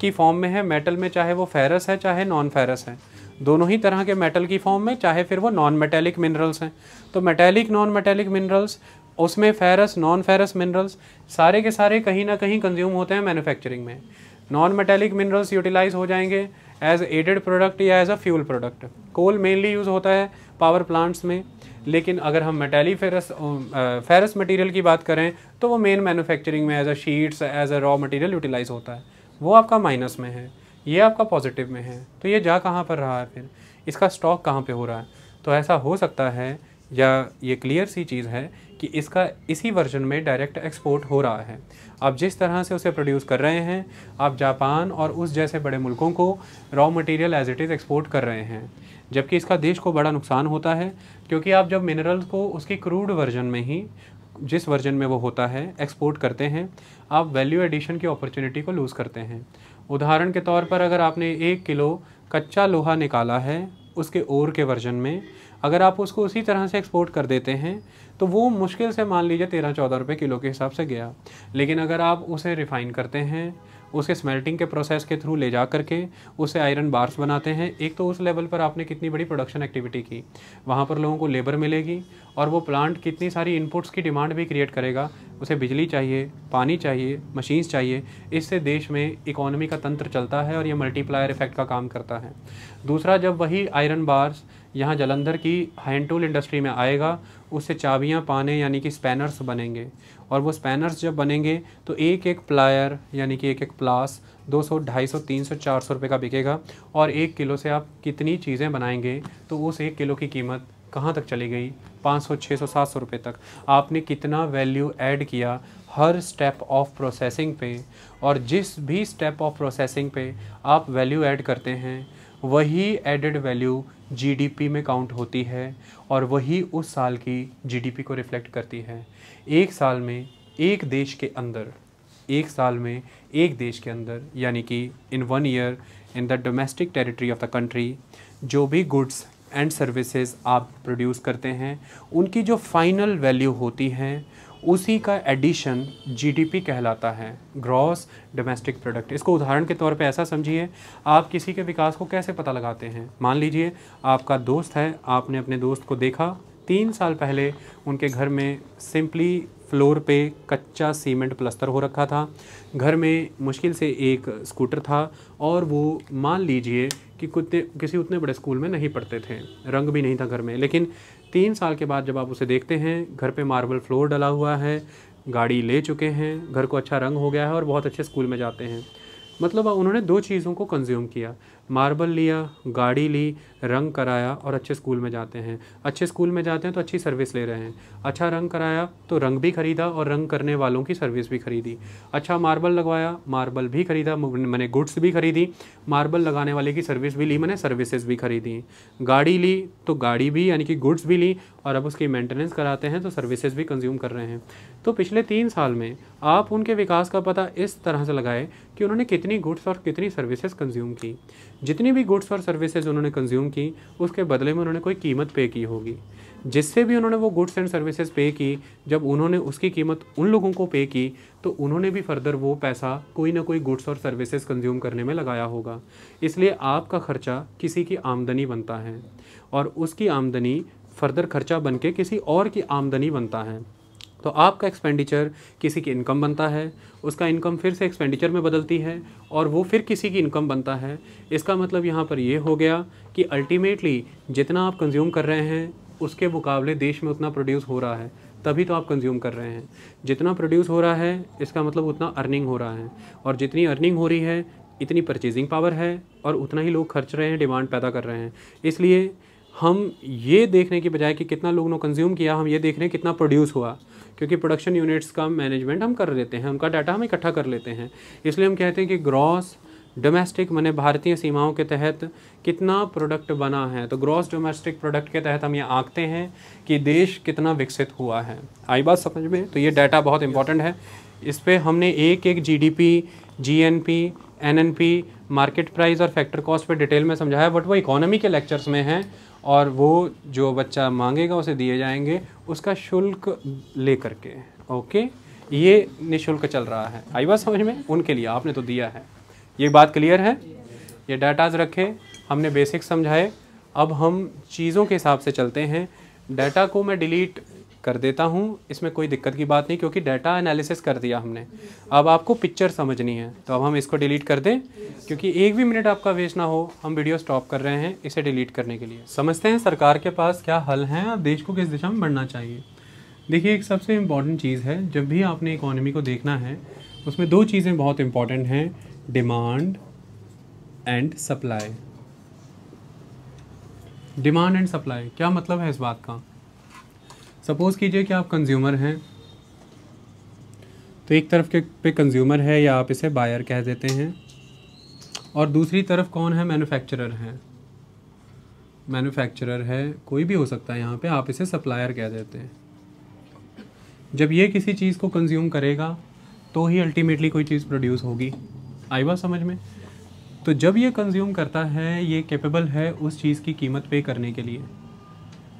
की फॉर्म में है मेटल में चाहे वो फेरस है, चाहे नॉन फेरस है, दोनों ही तरह के मेटल की फॉर्म में, चाहे फिर वो नॉन मेटेलिक मिनरल्स हैं। तो मेटेलिक नॉन मेटेलिक मिनरल्स उसमें फेरस नॉन फेरस मिनरल्स सारे के सारे कहीं ना कहीं कंज्यूम होते हैं मैन्युफैक्चरिंग में। नॉन मेटेलिक मिनरल्स यूटिलाइज हो जाएँगे एज एडेड प्रोडक्ट या as a fuel product coal mainly use होता है पावर प्लांट्स में। लेकिन अगर हम मेटेली फेरस फेरस मटेरियल की बात करें तो वो मेन मैन्युफैक्चरिंग में as a sheets as a raw material utilise होता है। वो आपका माइनस में है। ये आपका पॉजिटिव में है। तो ये जा कहाँ पर रहा है फिर? इसका स्टॉक कहाँ पे हो रहा है? तो ऐसा हो सकता है, या ये क्लियर सी चीज़ है कि इसका इसी वर्जन में डायरेक्ट एक्सपोर्ट हो रहा है। आप जिस तरह से उसे प्रोड्यूस कर रहे हैं, आप जापान और उस जैसे बड़े मुल्कों को raw material as it is export कर रहे हैं। जबकि इसका देश को बड़ा नुकसान होता है, क्योंकि आप जब मिनरल्स को उसके क्रूड वर्जन में ही, जिस वर्जन में वो होता है एक्सपोर्ट करते हैं, आप वैल्यू एडिशन की अपॉर्चुनिटी को लूज़ करते हैं। उदाहरण के तौर पर अगर आपने एक किलो कच्चा लोहा निकाला है, उसके ओर के वर्जन में, अगर आप उसको उसी तरह से एक्सपोर्ट कर देते हैं तो वो मुश्किल से मान लीजिए तेरह चौदह रुपये किलो के हिसाब से गया। लेकिन अगर आप उसे रिफ़ाइन करते हैं उसे स्मेल्टिंग के प्रोसेस के थ्रू ले जा करके उसे आयरन बार्स बनाते हैं। एक तो उस लेवल पर आपने कितनी बड़ी प्रोडक्शन एक्टिविटी की, वहाँ पर लोगों को लेबर मिलेगी और वो प्लांट कितनी सारी इनपुट्स की डिमांड भी क्रिएट करेगा। उसे बिजली चाहिए, पानी चाहिए मशीन्स चाहिए, इससे देश में इकोनॉमी का तंत्र चलता है और ये मल्टीप्लायर इफ़ेक्ट का काम करता है। दूसरा, जब वही आयरन बार्स यहाँ जलंधर की हैंड टूल इंडस्ट्री में आएगा उससे चाबियाँ पाने यानी कि स्पैनर्स बनेंगे। और वो स्पैनर्स जब बनेंगे तो एक एक प्लायर यानी कि एक एक प्लास 200, 250, 300, 400 रुपए का बिकेगा। और एक किलो से आप कितनी चीज़ें बनाएँगे तो उस एक किलो की कीमत कहाँ तक चली गई? 500, 600, 700 रुपए तक। आपने कितना वैल्यू ऐड किया हर स्टेप ऑफ़ प्रोसेसिंग पे और जिस भी स्टेप ऑफ़ प्रोसेसिंग पे आप वैल्यू ऐड करते हैं वही एडेड वैल्यू जीडीपी में काउंट होती है और वही उस साल की जीडीपी को रिफ्लेक्ट करती है। एक साल में एक देश के अंदर, एक साल में एक देश के अंदर, यानी कि in one year in the domestic territory of the country जो भी गुड्स एंड सर्विसेज़ आप प्रोड्यूस करते हैं, उनकी जो फाइनल वैल्यू होती है उसी का एडिशन जीडीपी कहलाता है ग्रॉस डोमेस्टिक प्रोडक्ट इसको उदाहरण के तौर पे ऐसा समझिए, आप किसी के विकास को कैसे पता लगाते हैं? मान लीजिए, आपका दोस्त है, आपने अपने दोस्त को देखा, तीन साल पहले उनके घर में सिंपली फ्लोर पे कच्चा सीमेंट प्लस्तर हो रखा था। घर में मुश्किल से एक स्कूटर था और वो मान लीजिए कि कुत्ते, किसी उतने बड़े स्कूल में नहीं पढ़ते थे। रंग भी नहीं था घर में। लेकिन तीन साल के बाद जब आप उसे देखते हैं, घर पे मार्बल फ्लोर डला हुआ है, गाड़ी ले चुके हैं, घर को अच्छा रंग हो गया है और बहुत अच्छे स्कूल में जाते हैं। मतलब उन्होंने दो चीज़ों को कंज्यूम किया। मार्बल लिया, गाड़ी ली, रंग कराया और अच्छे स्कूल में जाते हैं। अच्छे स्कूल में जाते हैं तो अच्छी सर्विस ले रहे हैं। अच्छा रंग कराया तो रंग भी खरीदा और रंग करने वालों की सर्विस भी खरीदी। अच्छा मार्बल लगवाया, मार्बल भी खरीदा मैंने गुड्स भी खरीदी, मार्बल लगाने वाले की सर्विस भी ली, मैंने सर्विसेज़ भी खरीदी। गाड़ी ली तो गाड़ी भी, यानी कि गुड्स भी ली और अब उसकी मेंटेनेंस कराते हैं तो सर्विसेज़ भी कंज्यूम कर रहे हैं। तो पिछले तीन साल में आप उनके विकास का पता इस तरह से लगाए कि उन्होंने कितनी गुड्स और कितनी सर्विसेज़ कंज्यूम की। जितनी भी गुड्स और सर्विसेज़ उन्होंने कंज्यूम की, उसके बदले में उन्होंने कोई कीमत पे की होगी। जिससे भी उन्होंने वो गुड्स एंड सर्विसेज़ पे की, जब उन्होंने उसकी कीमत उन लोगों को पे की तो उन्होंने भी फर्दर वो पैसा कोई ना कोई गुड्स और सर्विसेज़ कंज्यूम करने में लगाया होगा। इसलिए आपका खर्चा किसी की आमदनी बनता है और उसकी आमदनी फर्दर खर्चा बन के किसी और की आमदनी बनता है। तो आपका एक्सपेंडिचर किसी की इनकम बनता है, उसका इनकम फिर से एक्सपेंडिचर में बदलती है और वो फिर किसी की इनकम बनता है। इसका मतलब यहाँ पर ये हो गया कि अल्टीमेटली जितना आप कंज्यूम कर रहे हैं, उसके मुकाबले देश में उतना प्रोड्यूस हो रहा है। तभी तो आप कंज्यूम कर रहे हैं। जितना प्रोड्यूस हो रहा है, इसका मतलब उतना अर्निंग हो रहा है। और जितनी अर्निंग हो रही है, इतनी परचेजिंग पावर है और उतना ही लोग खर्च रहे हैं डिमांड पैदा कर रहे हैं। इसलिए हम ये देखने की बजाय कि कितना लोगों ने कंज्यूम किया, हम ये देख रहे हैं कितना प्रोड्यूस हुआ। क्योंकि प्रोडक्शन यूनिट्स का मैनेजमेंट हम कर लेते हैं, उनका डाटा हम इकट्ठा कर लेते हैं। इसलिए हम कहते हैं कि ग्रॉस डोमेस्टिक मैंने भारतीय सीमाओं के तहत कितना प्रोडक्ट बना है। तो ग्रॉस डोमेस्टिक प्रोडक्ट के तहत हम ये आंकते हैं कि देश कितना विकसित हुआ है। आई बात समझ में? तो ये डाटा बहुत इंपॉर्टेंट है। इस पर हमने एक एक G D P G N P N N P market price और फैक्टर कॉस्ट पे डिटेल में समझाया बट वो इकोनॉमी के लेक्चर्स में हैं। और वो जो बच्चा मांगेगा उसे दिए जाएँगे, उसका शुल्क ले करके ओके? ये निःशुल्क चल रहा है। आई बात समझ में? उनके लिए, आपने तो दिया है। ये बात क्लियर है? ये डाटाज रखे, हमने बेसिक समझाए। अब हम चीज़ों के हिसाब से चलते हैं। डाटा को मैं डिलीट कर देता हूँ, इसमें कोई दिक्कत की बात नहीं, क्योंकि डाटा एनालिसिस कर दिया हमने। अब आपको पिक्चर समझनी है तो अब हम इसको डिलीट कर दें, क्योंकि एक भी मिनट आपका वेस्ट ना हो, हम वीडियो स्टॉप कर रहे हैं इसे डिलीट करने के लिए। समझते हैं सरकार के पास क्या हल हैं, और देश को किस दिशा में बढ़ना चाहिए। देखिए, एक सबसे इंपॉर्टेंट चीज़ है, जब भी आपने इकोनॉमी को देखना है, उसमें दो चीज़ें बहुत इंपॉर्टेंट हैं demand and supply demand and supply क्या मतलब है इस बात का? सपोज़ कीजिए कि आप कंज्यूमर हैं। तो एक तरफ़ के पे कंज्यूमर है या आप इसे बायर कह देते हैं। और दूसरी तरफ़ कौन है? मैन्युफैक्चरर है। मैन्युफैक्चरर है, कोई भी हो सकता है यहाँ पे, आप इसे सप्लायर कह देते हैं। जब ये किसी चीज़ को कंज्यूम करेगा तो ही अल्टीमेटली कोई चीज़ प्रोड्यूस होगी। आई बात समझ में? तो जब ये कंज्यूम करता है, ये कैपेबल है उस चीज़ की कीमत पे करने के लिए।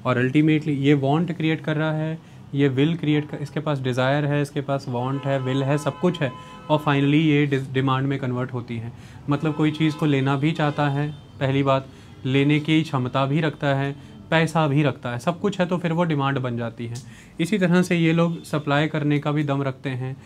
और अल्टीमेटली ये वांट क्रिएट कर रहा है, ये विल क्रिएट कर, इसके पास डिज़ायर है, इसके पास वांट है विल है, सब कुछ है, और फाइनली ये डिमांड में कन्वर्ट होती है। मतलब कोई चीज़ को लेना भी चाहता है, पहली बात, लेने की क्षमता भी रखता है, पैसा भी रखता है, सब कुछ है तो फिर वो डिमांड बन जाती है। इसी तरह से ये लोग सप्लाई करने का भी दम रखते हैं,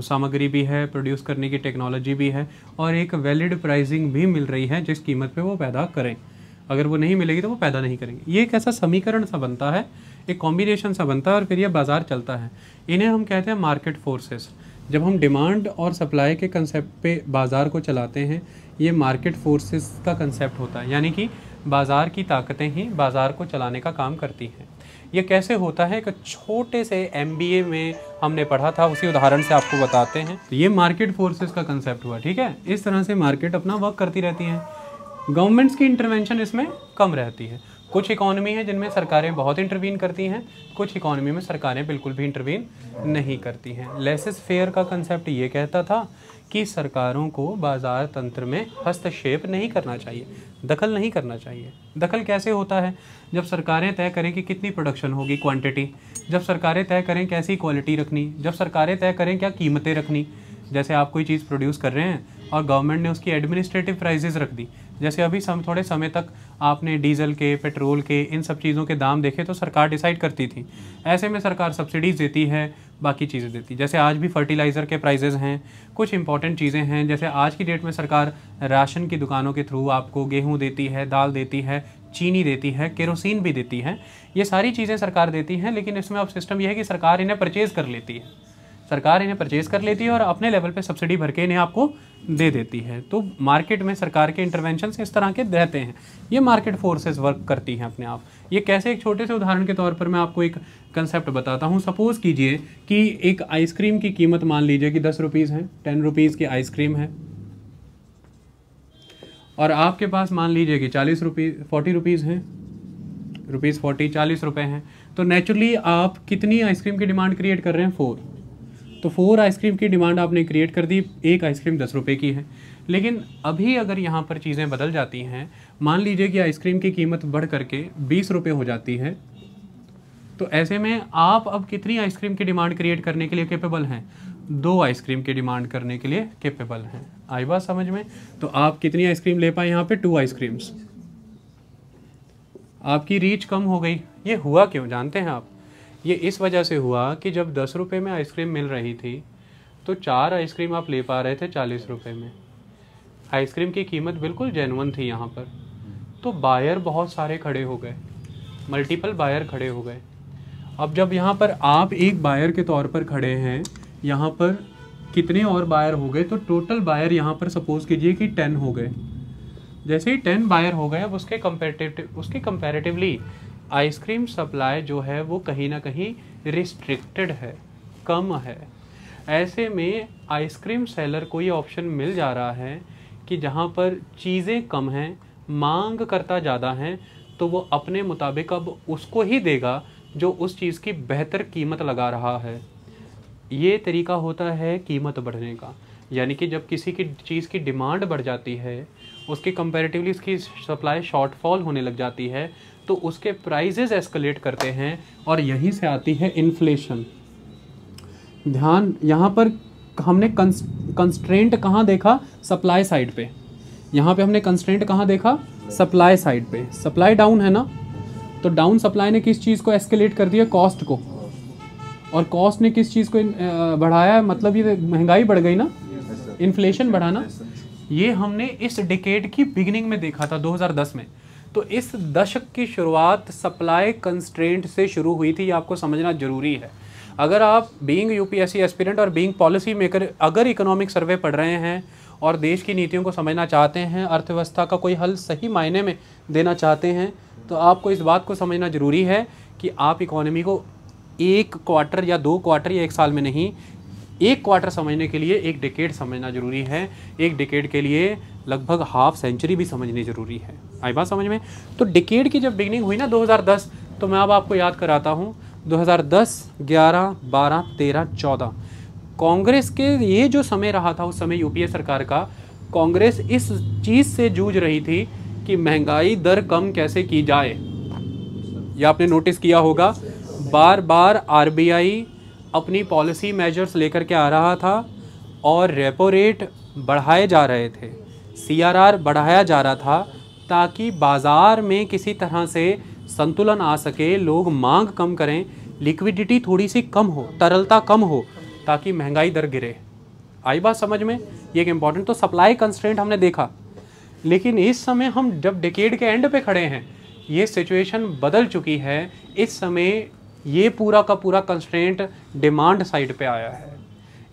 सामग्री भी है प्रोड्यूस करने की टेक्नोलॉजी भी है, और एक वैलिड प्राइसिंग भी मिल रही है, जिस कीमत पे वो पैदा करें। अगर वो नहीं मिलेगी तो वो पैदा नहीं करेंगे। ये एक ऐसा समीकरण सा बनता है, एक कॉम्बिनेशन सा बनता है और फिर ये बाज़ार चलता है। इन्हें हम कहते हैं मार्केट फोर्सेस जब हम डिमांड और सप्लाई के कंसेप्ट पे बाज़ार को चलाते हैं, ये मार्केट फोर्सेस का कंसेप्ट होता है। यानी कि बाज़ार की ताकतें ही बाज़ार को चलाने का काम करती हैं। ये कैसे होता है? एक छोटे से एमबीए में हमने पढ़ा था, उसी उदाहरण से आपको बताते हैं। तो ये मार्केट फोर्सेस का कंसेप्ट हुआ, ठीक है? इस तरह से मार्केट अपना वर्क करती रहती हैं। गवर्नमेंट्स की इंटरवेंशन इसमें कम रहती है। कुछ इकोनॉमी है जिनमें सरकारें बहुत इंटरवीन करती हैं, कुछ इकोनॉमी में सरकारें बिल्कुल भी इंटरवीन नहीं करती हैं। लेसेस फेयर का कंसेप्ट ये कहता था कि सरकारों को बाज़ार तंत्र में हस्तक्षेप नहीं करना चाहिए, दखल नहीं करना चाहिए। दखल कैसे होता है? जब सरकारें तय करें कि कितनी प्रोडक्शन होगी क्वांटिटी जब सरकारें तय करें कैसी क्वालिटी रखनी, जब सरकारें तय करें क्या कीमतें रखनी, जैसे आप कोई चीज़ प्रोड्यूस कर रहे हैं और गवर्नमेंट ने उसकी एडमिनिस्ट्रेटिव प्राइजेज रख दी जैसे अभी सम, थोड़े समय तक आपने डीजल के, पेट्रोल के, इन सब चीज़ों के दाम देखे तो सरकार डिसाइड करती थी। ऐसे में सरकार सब्सिडीज़ देती है, बाकी चीज़ें देती जैसे आज भी फर्टिलाइज़र के प्राइजेज़ हैं, कुछ इंपॉर्टेंट चीज़ें हैं। जैसे आज की डेट में सरकार राशन की दुकानों के थ्रू आपको गेहूँ देती है, दाल देती है, चीनी देती है, केरोसिन भी देती है। ये सारी चीज़ें सरकार देती हैं, लेकिन इसमें अब सिस्टम यह है कि सरकार इन्हें परचेज़ कर लेती है। सरकार इन्हें परचेज़ कर लेती है और अपने लेवल पे सब्सिडी भर के इन्हें आपको दे देती है। तो मार्केट में सरकार के इंटरवेंशन इस तरह के रहते हैं। ये मार्केट फोर्सेस वर्क करती हैं अपने आप। ये कैसे एक छोटे से उदाहरण के तौर पर मैं आपको एक कंसेप्ट बताता हूँ। सपोज़ कीजिए कि एक आइसक्रीम की कीमत मान लीजिए कि दस रुपीज़ है टेन रुपीज़ की आइसक्रीम है। और आपके पास मान लीजिए कि चालीस रुपीज़ फोर्टी रुपीज़ हैं रुपीज़ फोर्टी चालीस रुपये हैं। तो नेचुरली आप कितनी आइसक्रीम की डिमांड क्रिएट कर रहे हैं? फोर तो फोर आइसक्रीम की डिमांड आपने क्रिएट कर दी, एक आइसक्रीम दस रुपये की है। लेकिन अभी अगर यहाँ पर चीज़ें बदल जाती हैं, मान लीजिए कि आइसक्रीम की कीमत बढ़ करके बीस रुपये हो जाती है तो ऐसे में आप अब कितनी आइसक्रीम की डिमांड क्रिएट करने के लिए केपेबल हैं? दो आइसक्रीम की डिमांड करने के लिए केपेबल हैं। आई बात समझ में? तो आप कितनी आइसक्रीम ले पाए यहाँ पे? टू आइसक्रीम्स आपकी रीच कम हो गई। ये हुआ क्यों? जानते हैं आप? ये इस वजह से हुआ कि जब दस रुपये में आइसक्रीम मिल रही थी तो चार आइसक्रीम आप ले पा रहे थे चालीस रुपये में। आइसक्रीम की कीमत बिल्कुल जेनवन थी यहाँ पर। तो बायर बहुत सारे खड़े हो गए। मल्टीपल बायर खड़े हो गए। अब जब यहाँ पर आप एक बायर के तौर पर खड़े हैं, यहाँ पर कितने और बायर हो गए तो टोटल बायर यहाँ पर सपोज़ कीजिए कि टेन हो गए। जैसे ही टेन बायर हो गए, अब उसके कंपेरेटिव उसके कंपेरेटिवली आइसक्रीम सप्लाई जो है वो कहीं ना कहीं रिस्ट्रिक्टेड है, कम है। ऐसे में आइसक्रीम सेलर को ये ऑप्शन मिल जा रहा है कि जहाँ पर चीज़ें कम हैं, मांग करता ज़्यादा हैं तो वो अपने मुताबिक अब उसको ही देगा जो उस चीज़ की बेहतर कीमत लगा रहा है। ये तरीका होता है कीमत बढ़ने का। यानी कि जब किसी की चीज़ की डिमांड बढ़ जाती है, उसकी कंपैरेटिवली उसकी सप्लाई शॉर्टफॉल होने लग जाती है तो उसके प्राइजेज एस्केलेट करते हैं और यहीं से आती है इन्फ्लेशन ध्यान, यहाँ पर हमने कंस्ट्रेंट कहाँ देखा? सप्लाई साइड पे। यहाँ पे हमने कंस्ट्रेंट कहाँ देखा? सप्लाई साइड पे। सप्लाई डाउन है ना? तो डाउन सप्लाई ने किस चीज़ को एस्केलेट कर दिया? कॉस्ट को। और कॉस्ट ने किस चीज़ को बढ़ाया? मतलब ये महँगाई बढ़ गई ना? इन्फ्लेशन बढ़ाना। ये हमने इस डिकेड की बिगिनिंग में देखा था 2010 में। तो इस दशक की शुरुआत सप्लाई कंस्ट्रेंट से शुरू हुई थी आपको समझना ज़रूरी है। अगर आप बीइंग यूपीएससी एस्पिरेंट और बीइंग पॉलिसी मेकर अगर इकोनॉमिक सर्वे पढ़ रहे हैं और देश की नीतियों को समझना चाहते हैं, अर्थव्यवस्था का कोई हल सही मायने में देना चाहते हैं तो आपको इस बात को समझना ज़रूरी है कि आप इकोनॉमी को एक क्वार्टर या दो क्वार्टर या एक साल में नहीं एक क्वार्टर समझने के लिए एक डिकेड समझना ज़रूरी है। एक डिकेड के लिए लगभग हाफ़ सेंचुरी भी समझनी ज़रूरी है। आई बात समझ में? तो डिकेड की जब बिगनिंग हुई ना 2010 तो मैं अब आपको याद कराता हूँ। 2010, 11, 12, 13, 14 कांग्रेस के ये जो समय रहा था उस समय यूपीए सरकार का कांग्रेस इस चीज़ से जूझ रही थी कि महँगाई दर कम कैसे की जाए। ये आपने नोटिस किया होगा बार बार आरबीआई अपनी पॉलिसी मेजर्स लेकर के आ रहा था और रेपो रेट बढ़ाए जा रहे थे। सीआरआर बढ़ाया जा रहा था ताकि बाज़ार में किसी तरह से संतुलन आ सके, लोग मांग कम करें लिक्विडिटी थोड़ी सी कम हो, तरलता कम हो, ताकि महँगाई दर गिरे। आई बात समझ में? ये एक इंपॉर्टेंट तो सप्लाई कंस्ट्रेंट हमने देखा। लेकिन इस समय हम जब डिकेड के एंड पे खड़े हैं, ये सिचुएशन बदल चुकी है। इस समय ये पूरा का पूरा कंस्ट्रेंट डिमांड साइड पे आया है।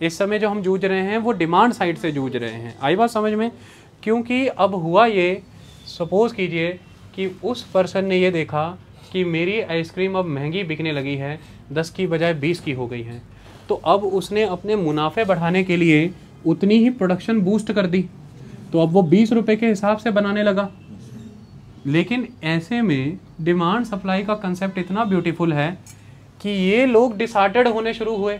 इस समय जो हम जूझ रहे हैं, वो डिमांड साइड से जूझ रहे हैं। आई बात समझ में? क्योंकि अब हुआ ये सपोज़ कीजिए कि उस पर्सन ने ये देखा कि मेरी आइसक्रीम अब महँगी बिकने लगी है, दस की बजाय बीस की हो गई है। तो अब उसने अपने मुनाफे बढ़ाने के लिए उतनी ही प्रोडक्शन बूस्ट कर दी। तो अब वो बीस रुपये के हिसाब से बनाने लगा। लेकिन ऐसे में डिमांड सप्लाई का कंसेप्ट इतना ब्यूटीफुल है कि ये लोग डिसार्टेड होने शुरू हुए।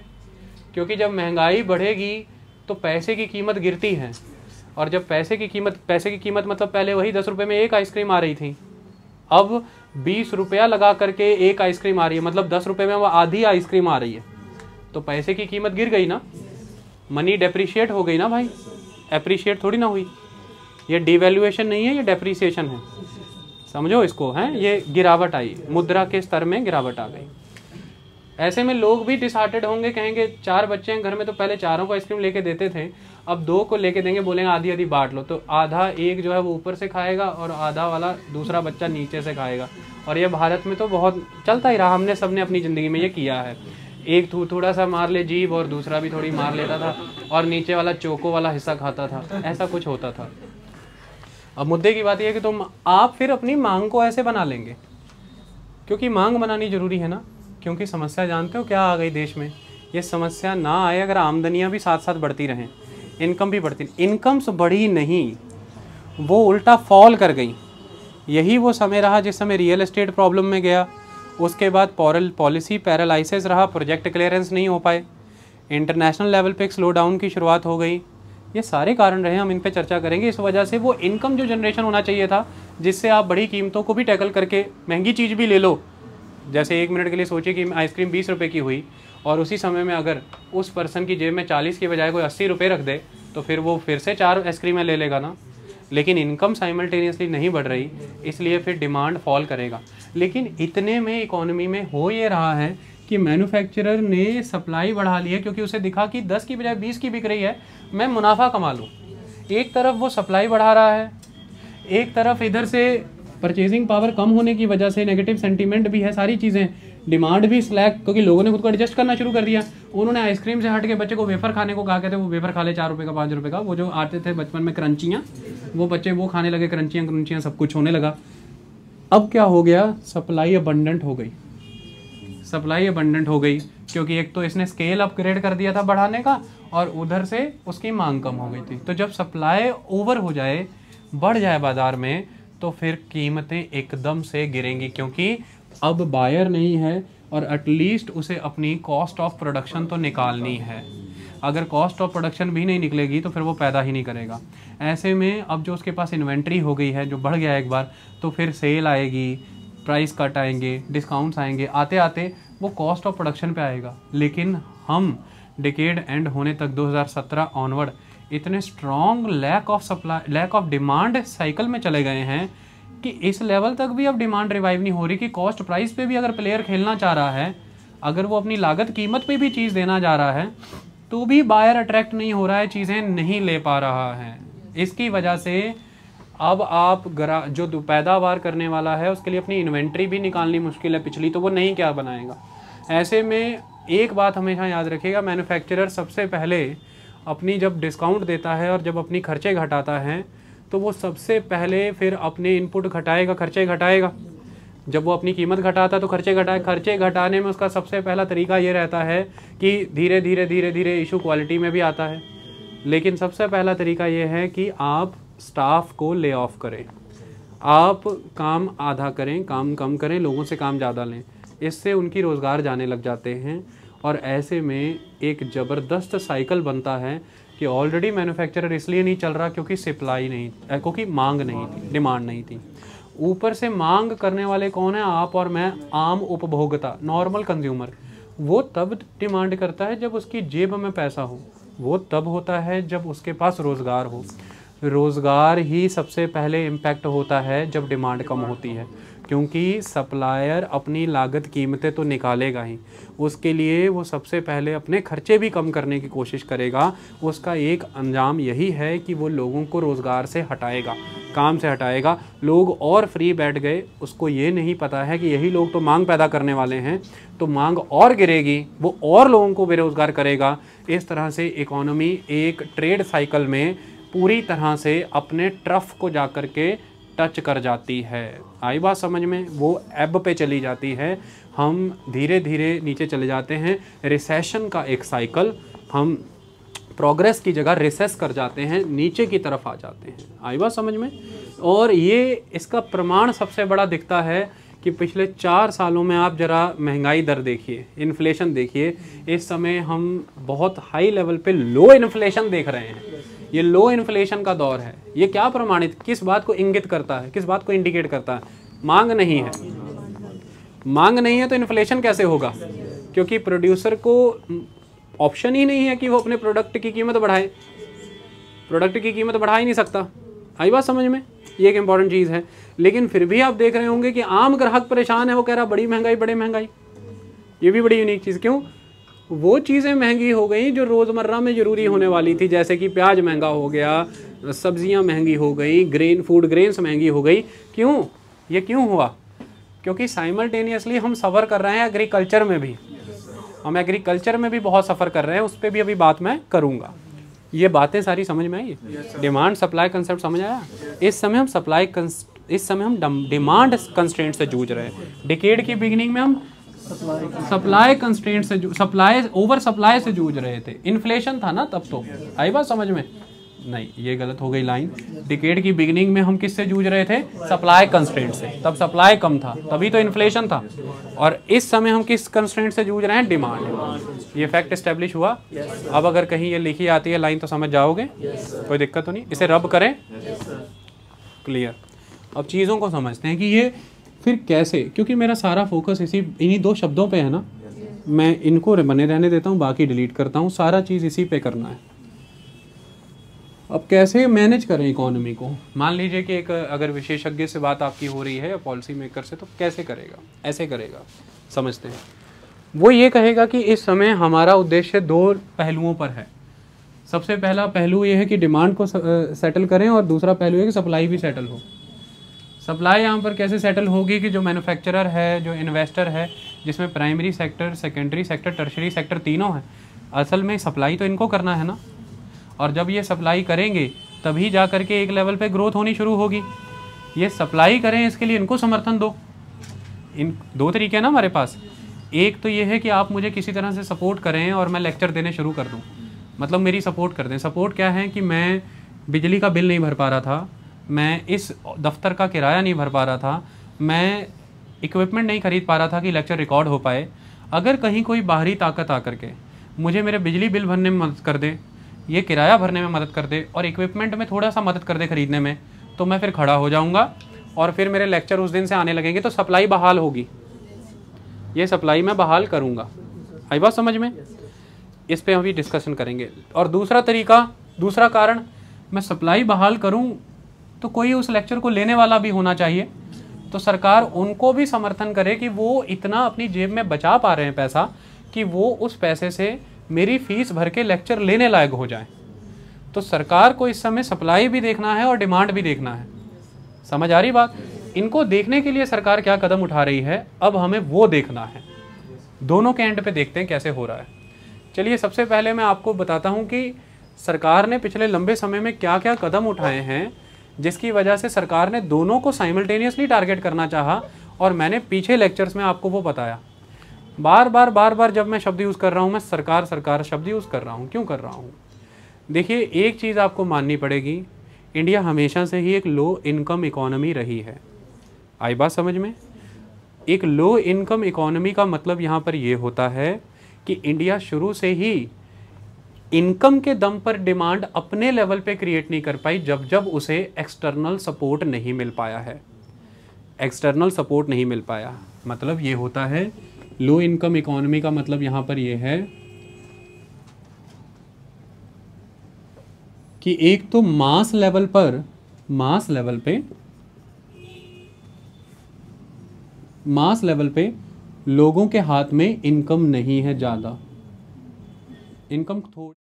क्योंकि जब महँगाई बढ़ेगी तो पैसे की कीमत गिरती है। और जब पैसे की कीमत, पैसे की कीमत मतलब पहले वही दस रुपये में एक आइसक्रीम आ रही थी। अब बीस रुपया लगा करके एक आइसक्रीम आ रही है। मतलब दस रुपये में वो आधी आइसक्रीम आ रही है। तो पैसे की कीमत गिर गई ना? मनी डेप्रिशिएट हो गई ना भाई? अप्रिशिएट थोड़ी ना हुई। ये डिवेल्युएशन नहीं है, ये डेप्रिसिएशन है। समझो इसको, हैं? ये गिरावट आई। मुद्रा के स्तर में गिरावट आ गई। ऐसे में लोग भी डिसहार्टेड होंगे, कहेंगे, चार बच्चे हैं, घर में तो पहले चारों को आइसक्रीम लेके देते थे, अब दो को लेके देंगे, बोलेंगे, आधी आधी बांट लो। तो आधा एक जो है वो ऊपर से खाएगा और आधा वाला दूसरा बच्चा नीचे से खाएगा। और ये भारत में तो बहुत चलता ही रहा, हमने सबने अपनी ज़िंदगी में ये किया है। एक थू, थोड़ा सा मार ले जीभ और दूसरा भी थोड़ी मार लेता था और नीचे वाला चोको वाला हिस्सा खाता था, ऐसा कुछ होता था। अब मुद्दे की बात यह कि तुम, आप फिर अपनी मांग को ऐसे बना लेंगे, क्योंकि मांग बनानी ज़रूरी है ना? क्योंकि समस्या जानते हो क्या आ गई देश में? ये समस्या ना आए अगर आमदनियाँ भी साथ साथ बढ़ती रहें। इनकम भी बढ़ती इनकम्स बढ़ी नहीं, वो उल्टा फॉल कर गई। यही वो समय रहा जिस समय रियल एस्टेट प्रॉब्लम में गया। उसके बाद पॉरल, पॉलिसी पैरालाइसिस रहा, प्रोजेक्ट क्लियरेंस नहीं हो पाए। इंटरनेशनल लेवल पे एक स्लो डाउन की शुरुआत हो गई। ये सारे कारण रहे, हम इन पर चर्चा करेंगे। इस वजह से वो इनकम जो जनरेशन होना चाहिए था, जिससे आप बड़ी कीमतों को भी टैकल करके महँगी चीज़ भी ले लो जैसे एक मिनट के लिए सोचिए कि आइसक्रीम बीस रुपये की हुई और उसी समय में अगर उस पर्सन की जेब में चालीस की बजाय कोई अस्सी रुपये रख दे तो फिर वो फिर से चार आइसक्रीमें ले लेगा ना। लेकिन इनकम साइमल्टेनियसली नहीं बढ़ रही, इसलिए फिर डिमांड फॉल करेगा। लेकिन इतने में इकोनॉमी में हो ये रहा है कि मैन्युफैक्चरर ने सप्लाई बढ़ा ली है, क्योंकि उसे दिखा कि 10 की बजाय 20 की बिक रही है, मैं मुनाफा कमा लूँ। एक तरफ़ वो सप्लाई बढ़ा रहा है, एक तरफ़ इधर से परचेजिंग पावर कम होने की वजह से नेगेटिव सेंटीमेंट भी है, सारी चीज़ें। डिमांड भी स्लैक क्योंकि लोगों ने खुद को एडजस्ट करना शुरू कर दिया। उन्होंने आइसक्रीम से हट के बच्चे को वेफर खाने को कहा कहते वो वेफर खा ले, चार रुपये का, पाँच रुपये का। वो जो आते थे बचपन में क्रंचियाँ, वो बच्चे वो खाने लगे, क्रंचियाँ क्रंचियाँ, सब कुछ होने लगा। अब क्या हो गया? सप्लाई अबंडेंट हो गई। सप्लाई अबंडेंट हो गई, क्योंकि एक तो इसने स्केल अपग्रेड कर दिया था बढ़ाने का, और उधर से उसकी मांग कम हो गई थी। तो जब सप्लाई ओवर हो जाए, बढ़ जाए बाज़ार में तो फिर कीमतें एकदम से गिरेंगी, क्योंकि अब बायर नहीं है और एटलीस्ट उसे अपनी कॉस्ट ऑफ़ प्रोडक्शन तो निकालनी है। अगर कॉस्ट ऑफ़ प्रोडक्शन भी नहीं निकलेगी तो फिर वो पैदा ही नहीं करेगा। ऐसे में अब जो उसके पास इन्वेंट्री हो गई है, जो बढ़ गया एक बार तो फिर सेल आएगी प्राइस कट आएँगे डिस्काउंट्स आएँगे आते आते वो कॉस्ट ऑफ़ प्रोडक्शन पे आएगा। लेकिन हम डिकेड एंड होने तक 2017 ऑनवर्ड इतने strong lack of supply lack of demand cycle में चले गए हैं कि इस लेवल तक भी अब डिमांड रिवाइव नहीं हो रही कि कॉस्ट प्राइस पे भी अगर प्लेयर खेलना चाह रहा है, अगर वो अपनी लागत कीमत पे भी चीज़ देना जा रहा है तो भी बायर अट्रैक्ट नहीं हो रहा है, चीज़ें नहीं ले पा रहा है। इसकी वजह से अब आप ग्रा, जो पैदावार करने वाला है, उसके लिए अपनी इन्वेंट्री भी निकालनी मुश्किल है पिछली तो वो नहीं क्या बनाएगा। ऐसे में एक बात हमेशा याद रखिएगा मैन्युफैक्चरर सबसे पहले अपनी जब डिस्काउंट देता है और जब अपनी खर्चे घटाता है तो वो सबसे पहले फिर अपने इनपुट घटाएगा, खर्चे घटाएगा। जब वो अपनी कीमत घटाता है तो खर्चे घटाए खर्चे घटाने में उसका सबसे पहला तरीका ये रहता है कि धीरे धीरे धीरे धीरे इशू क्वालिटी में भी आता है। लेकिन सबसे पहला तरीका ये है कि आप स्टाफ को ले ऑफ़ करें। आप काम आधा करें, काम कम करें, लोगों से काम ज़्यादा लें। इससे उनकी रोज़गार जाने लग जाते हैं। और ऐसे में एक ज़बरदस्त साइकिल बनता है कि ऑलरेडी मैन्युफैक्चरर इसलिए नहीं चल रहा क्योंकि सप्लाई नहीं क्योंकि मांग नहीं थी डिमांड नहीं। थी। ऊपर से मांग करने वाले कौन है? आप और मैं आम उपभोक्ता नॉर्मल कंज्यूमर वो तब डिमांड करता है जब उसकी जेब में पैसा हो। वो तब होता है जब उसके पास रोज़गार हो। रोज़गार ही सबसे पहले इम्पैक्ट होता है जब डिमांड कम होती है। क्योंकि सप्लायर अपनी लागत कीमतें तो निकालेगा ही। उसके लिए वो सबसे पहले अपने खर्चे भी कम करने की कोशिश करेगा। उसका एक अंजाम यही है कि वो लोगों को रोज़गार से हटाएगा, काम से हटाएगा। लोग और फ्री बैठ गए, उसको ये नहीं पता है कि यही लोग तो मांग पैदा करने वाले हैं। तो मांग और गिरेगी, वो और लोगों को बेरोज़गार करेगा। इस तरह से इकोनॉमी एक ट्रेड साइकिल में पूरी तरह से अपने ट्रफ को जा कर के टच कर जाती है। आई बात समझ में? वो एब पे चली जाती है। हम धीरे धीरे नीचे चले जाते हैं। रिसेशन का एक साइकिल, हम प्रोग्रेस की जगह रिसेस कर जाते हैं, नीचे की तरफ़ आ जाते हैं। आई बात समझ में? और ये इसका प्रमाण सबसे बड़ा दिखता है कि पिछले चार सालों में आप ज़रा महँगाई दर देखिए, इन्फ्लेशन देखिए। इस समय हम बहुत हाई लेवल पे लो इन्फ्लेशन देख रहे हैं। ये लो इन्फ्लेशन का दौर है। ये क्या प्रमाणित, किस बात को इंगित करता है, किस बात को इंडिकेट करता है? मांग नहीं है। मांग नहीं है तो इन्फ्लेशन कैसे होगा? क्योंकि प्रोड्यूसर को ऑप्शन ही नहीं है कि वो अपने प्रोडक्ट की कीमत बढ़ाए। प्रोडक्ट की कीमत बढ़ा ही नहीं सकता। आई बात समझ में? ये एक इंपॉर्टेंट चीज़ है। लेकिन फिर भी आप देख रहे होंगे कि आम ग्राहक परेशान है, वो कह रहा, बड़ी महँगाई बड़ी महँगाई। ये भी बड़ी यूनिक चीज़। क्यों? वो चीज़ें महँगी हो गई जो रोज़मर्रा में ज़रूरी होने वाली थी जैसे कि प्याज महँगा हो गया सब्ज़ियाँ महँगी हो गई ग्रेन फ़ूड ग्रेन्स महँगी हो गई। क्यों? ये क्यों हुआ? क्योंकि साइमल्टेनियसली हम सफ़र कर रहे हैं एग्रीकल्चर में भी। हम एग्रीकल्चर में भी बहुत सफ़र कर रहे हैं उस पर भी अभी बात मैं करूँगा। ये बातें सारी समझ में आई? डिमांड सप्लाई कंसेप्ट समझ आया? इस समय हम सप्लाई इस समय हम डिमांड कंस्टेंट से जूझ रहे हैं। डिकेड की बिगिनिंग में हम सप्लाई कंस्टेंट से सप्लाई ओवर सप्लाई से जूझ रहे थे। इन्फ्लेशन था ना तब तो। आई बात समझ में? नहीं, ये गलत हो गई लाइन डिकेड की बिगिनिंग में हम किससे जूझ रहे थे? सप्लाई कंस्टेंट से। तब सप्लाई कम था, तभी तो इन्फ्लेशन था। और इस समय हम किस कंस्टेंट से जूझ रहे हैं? डिमांड ये फैक्ट स्टेब्लिश हुआ। अब अगर कहीं ये लिखी आती है लाइन तो समझ जाओगे। कोई दिक्कत तो नहीं। इसे रब करें। क्लियर अब चीज़ों को समझते हैं कि ये फिर कैसे? क्योंकि मेरा सारा फोकस इसी, इन्हीं दो शब्दों पे है ना? मैं इनको बने रहने देता हूँ, बाकी डिलीट करता हूँ, सारा चीज़ इसी पे करना है। अब कैसे मैनेज करें इकोनॉमी को? मान लीजिए कि एक, अगर विशेषज्ञ से बात आपकी हो रही है पॉलिसी मेकर से तो कैसे करेगा? ऐसे करेगा। समझते हैं। वो ये कहेगा कि इस समय हमारा उद्देश्य दो पहलुओं पर है। सबसे पहला पहलू ये है कि डिमांड को सेटल करें, और दूसरा पहलू है कि सप्लाई भी सेटल हो। सप्लाई यहाँ पर कैसे सेटल होगी कि जो मैन्युफैक्चरर है, जो इन्वेस्टर है, जिसमें primary sector secondary sector tertiary sector तीनों हैं, असल में सप्लाई तो इनको करना है ना? और जब ये सप्लाई करेंगे, तभी जा कर के एक लेवल पे ग्रोथ होनी शुरू होगी। ये सप्लाई करें, इसके लिए इनको समर्थन दो। इन दो तरीके हैं ना हमारे पास। एक तो ये है कि आप मुझे किसी तरह से सपोर्ट करें और मैं लेक्चर देने शुरू कर दूँ। मतलब मेरी सपोर्ट कर दें। सपोर्ट क्या है कि मैं बिजली का बिल नहीं भर पा रहा था। मैं इस दफ्तर का किराया नहीं भर पा रहा था। मैं इक्विपमेंट नहीं खरीद पा रहा था कि लेक्चर रिकॉर्ड हो पाए। अगर कहीं कोई बाहरी ताकत आकर के मुझे मेरे बिजली बिल भरने में मदद कर दे, ये किराया भरने में मदद कर दे और इक्विपमेंट में थोड़ा सा मदद कर दे खरीदने में तो मैं फिर खड़ा हो जाऊँगा और फिर मेरे लेक्चर उस दिन से आने लगेंगे तो सप्लाई बहाल होगी। ये सप्लाई मैं बहाल करूँगा। आई बात समझ में? इस पर अभी डिस्कशन करेंगे। और दूसरा तरीका, दूसरा कारण, मैं सप्लाई बहाल करूँ तो कोई उस लेक्चर को लेने वाला भी होना चाहिए। तो सरकार उनको भी समर्थन करे कि वो इतना अपनी जेब में बचा पा रहे हैं पैसा कि वो उस पैसे से मेरी फ़ीस भर के लेक्चर लेने लायक हो जाए। तो सरकार को इस समय सप्लाई भी देखना है और डिमांड भी देखना है। समझ आ रही बात? इनको देखने के लिए सरकार क्या कदम उठा रही है? अब हमें वो देखना है। दोनों के एंड पे देखते हैं कैसे हो रहा है। चलिए सबसे पहले मैं आपको बताता हूँ कि सरकार ने पिछले लंबे समय में क्या क्या कदम उठाए हैं जिसकी वजह से सरकार ने दोनों को साइमल्टेनियसली टारगेट करना चाहा और मैंने पीछे लेक्चर्स में आपको वो बताया। बार बार बार बार जब मैं शब्द यूज़ कर रहा हूँ, मैं सरकार सरकार शब्द यूज़ कर रहा हूँ। क्यों कर रहा हूँ? देखिए, एक चीज़ आपको माननी पड़ेगी, इंडिया हमेशा से ही एक लो इनकम इकोनॉमी रही है। आई बात समझ में? एक लो इनकम इकोनॉमी का मतलब यहाँ पर यह होता है कि इंडिया शुरू से ही इनकम के दम पर डिमांड अपने लेवल पे क्रिएट नहीं कर पाई जब जब उसे एक्सटर्नल सपोर्ट नहीं मिल पाया है। एक्सटर्नल सपोर्ट नहीं मिल पाया। मतलब ये होता है, लो इनकम इकोनॉमी का मतलब यहाँ पर ये है कि एक तो मास लेवल पर, मास लेवल पे, मास लेवल पे लोगों के हाथ में इनकम नहीं है ज़्यादा। इनकम थोड़ी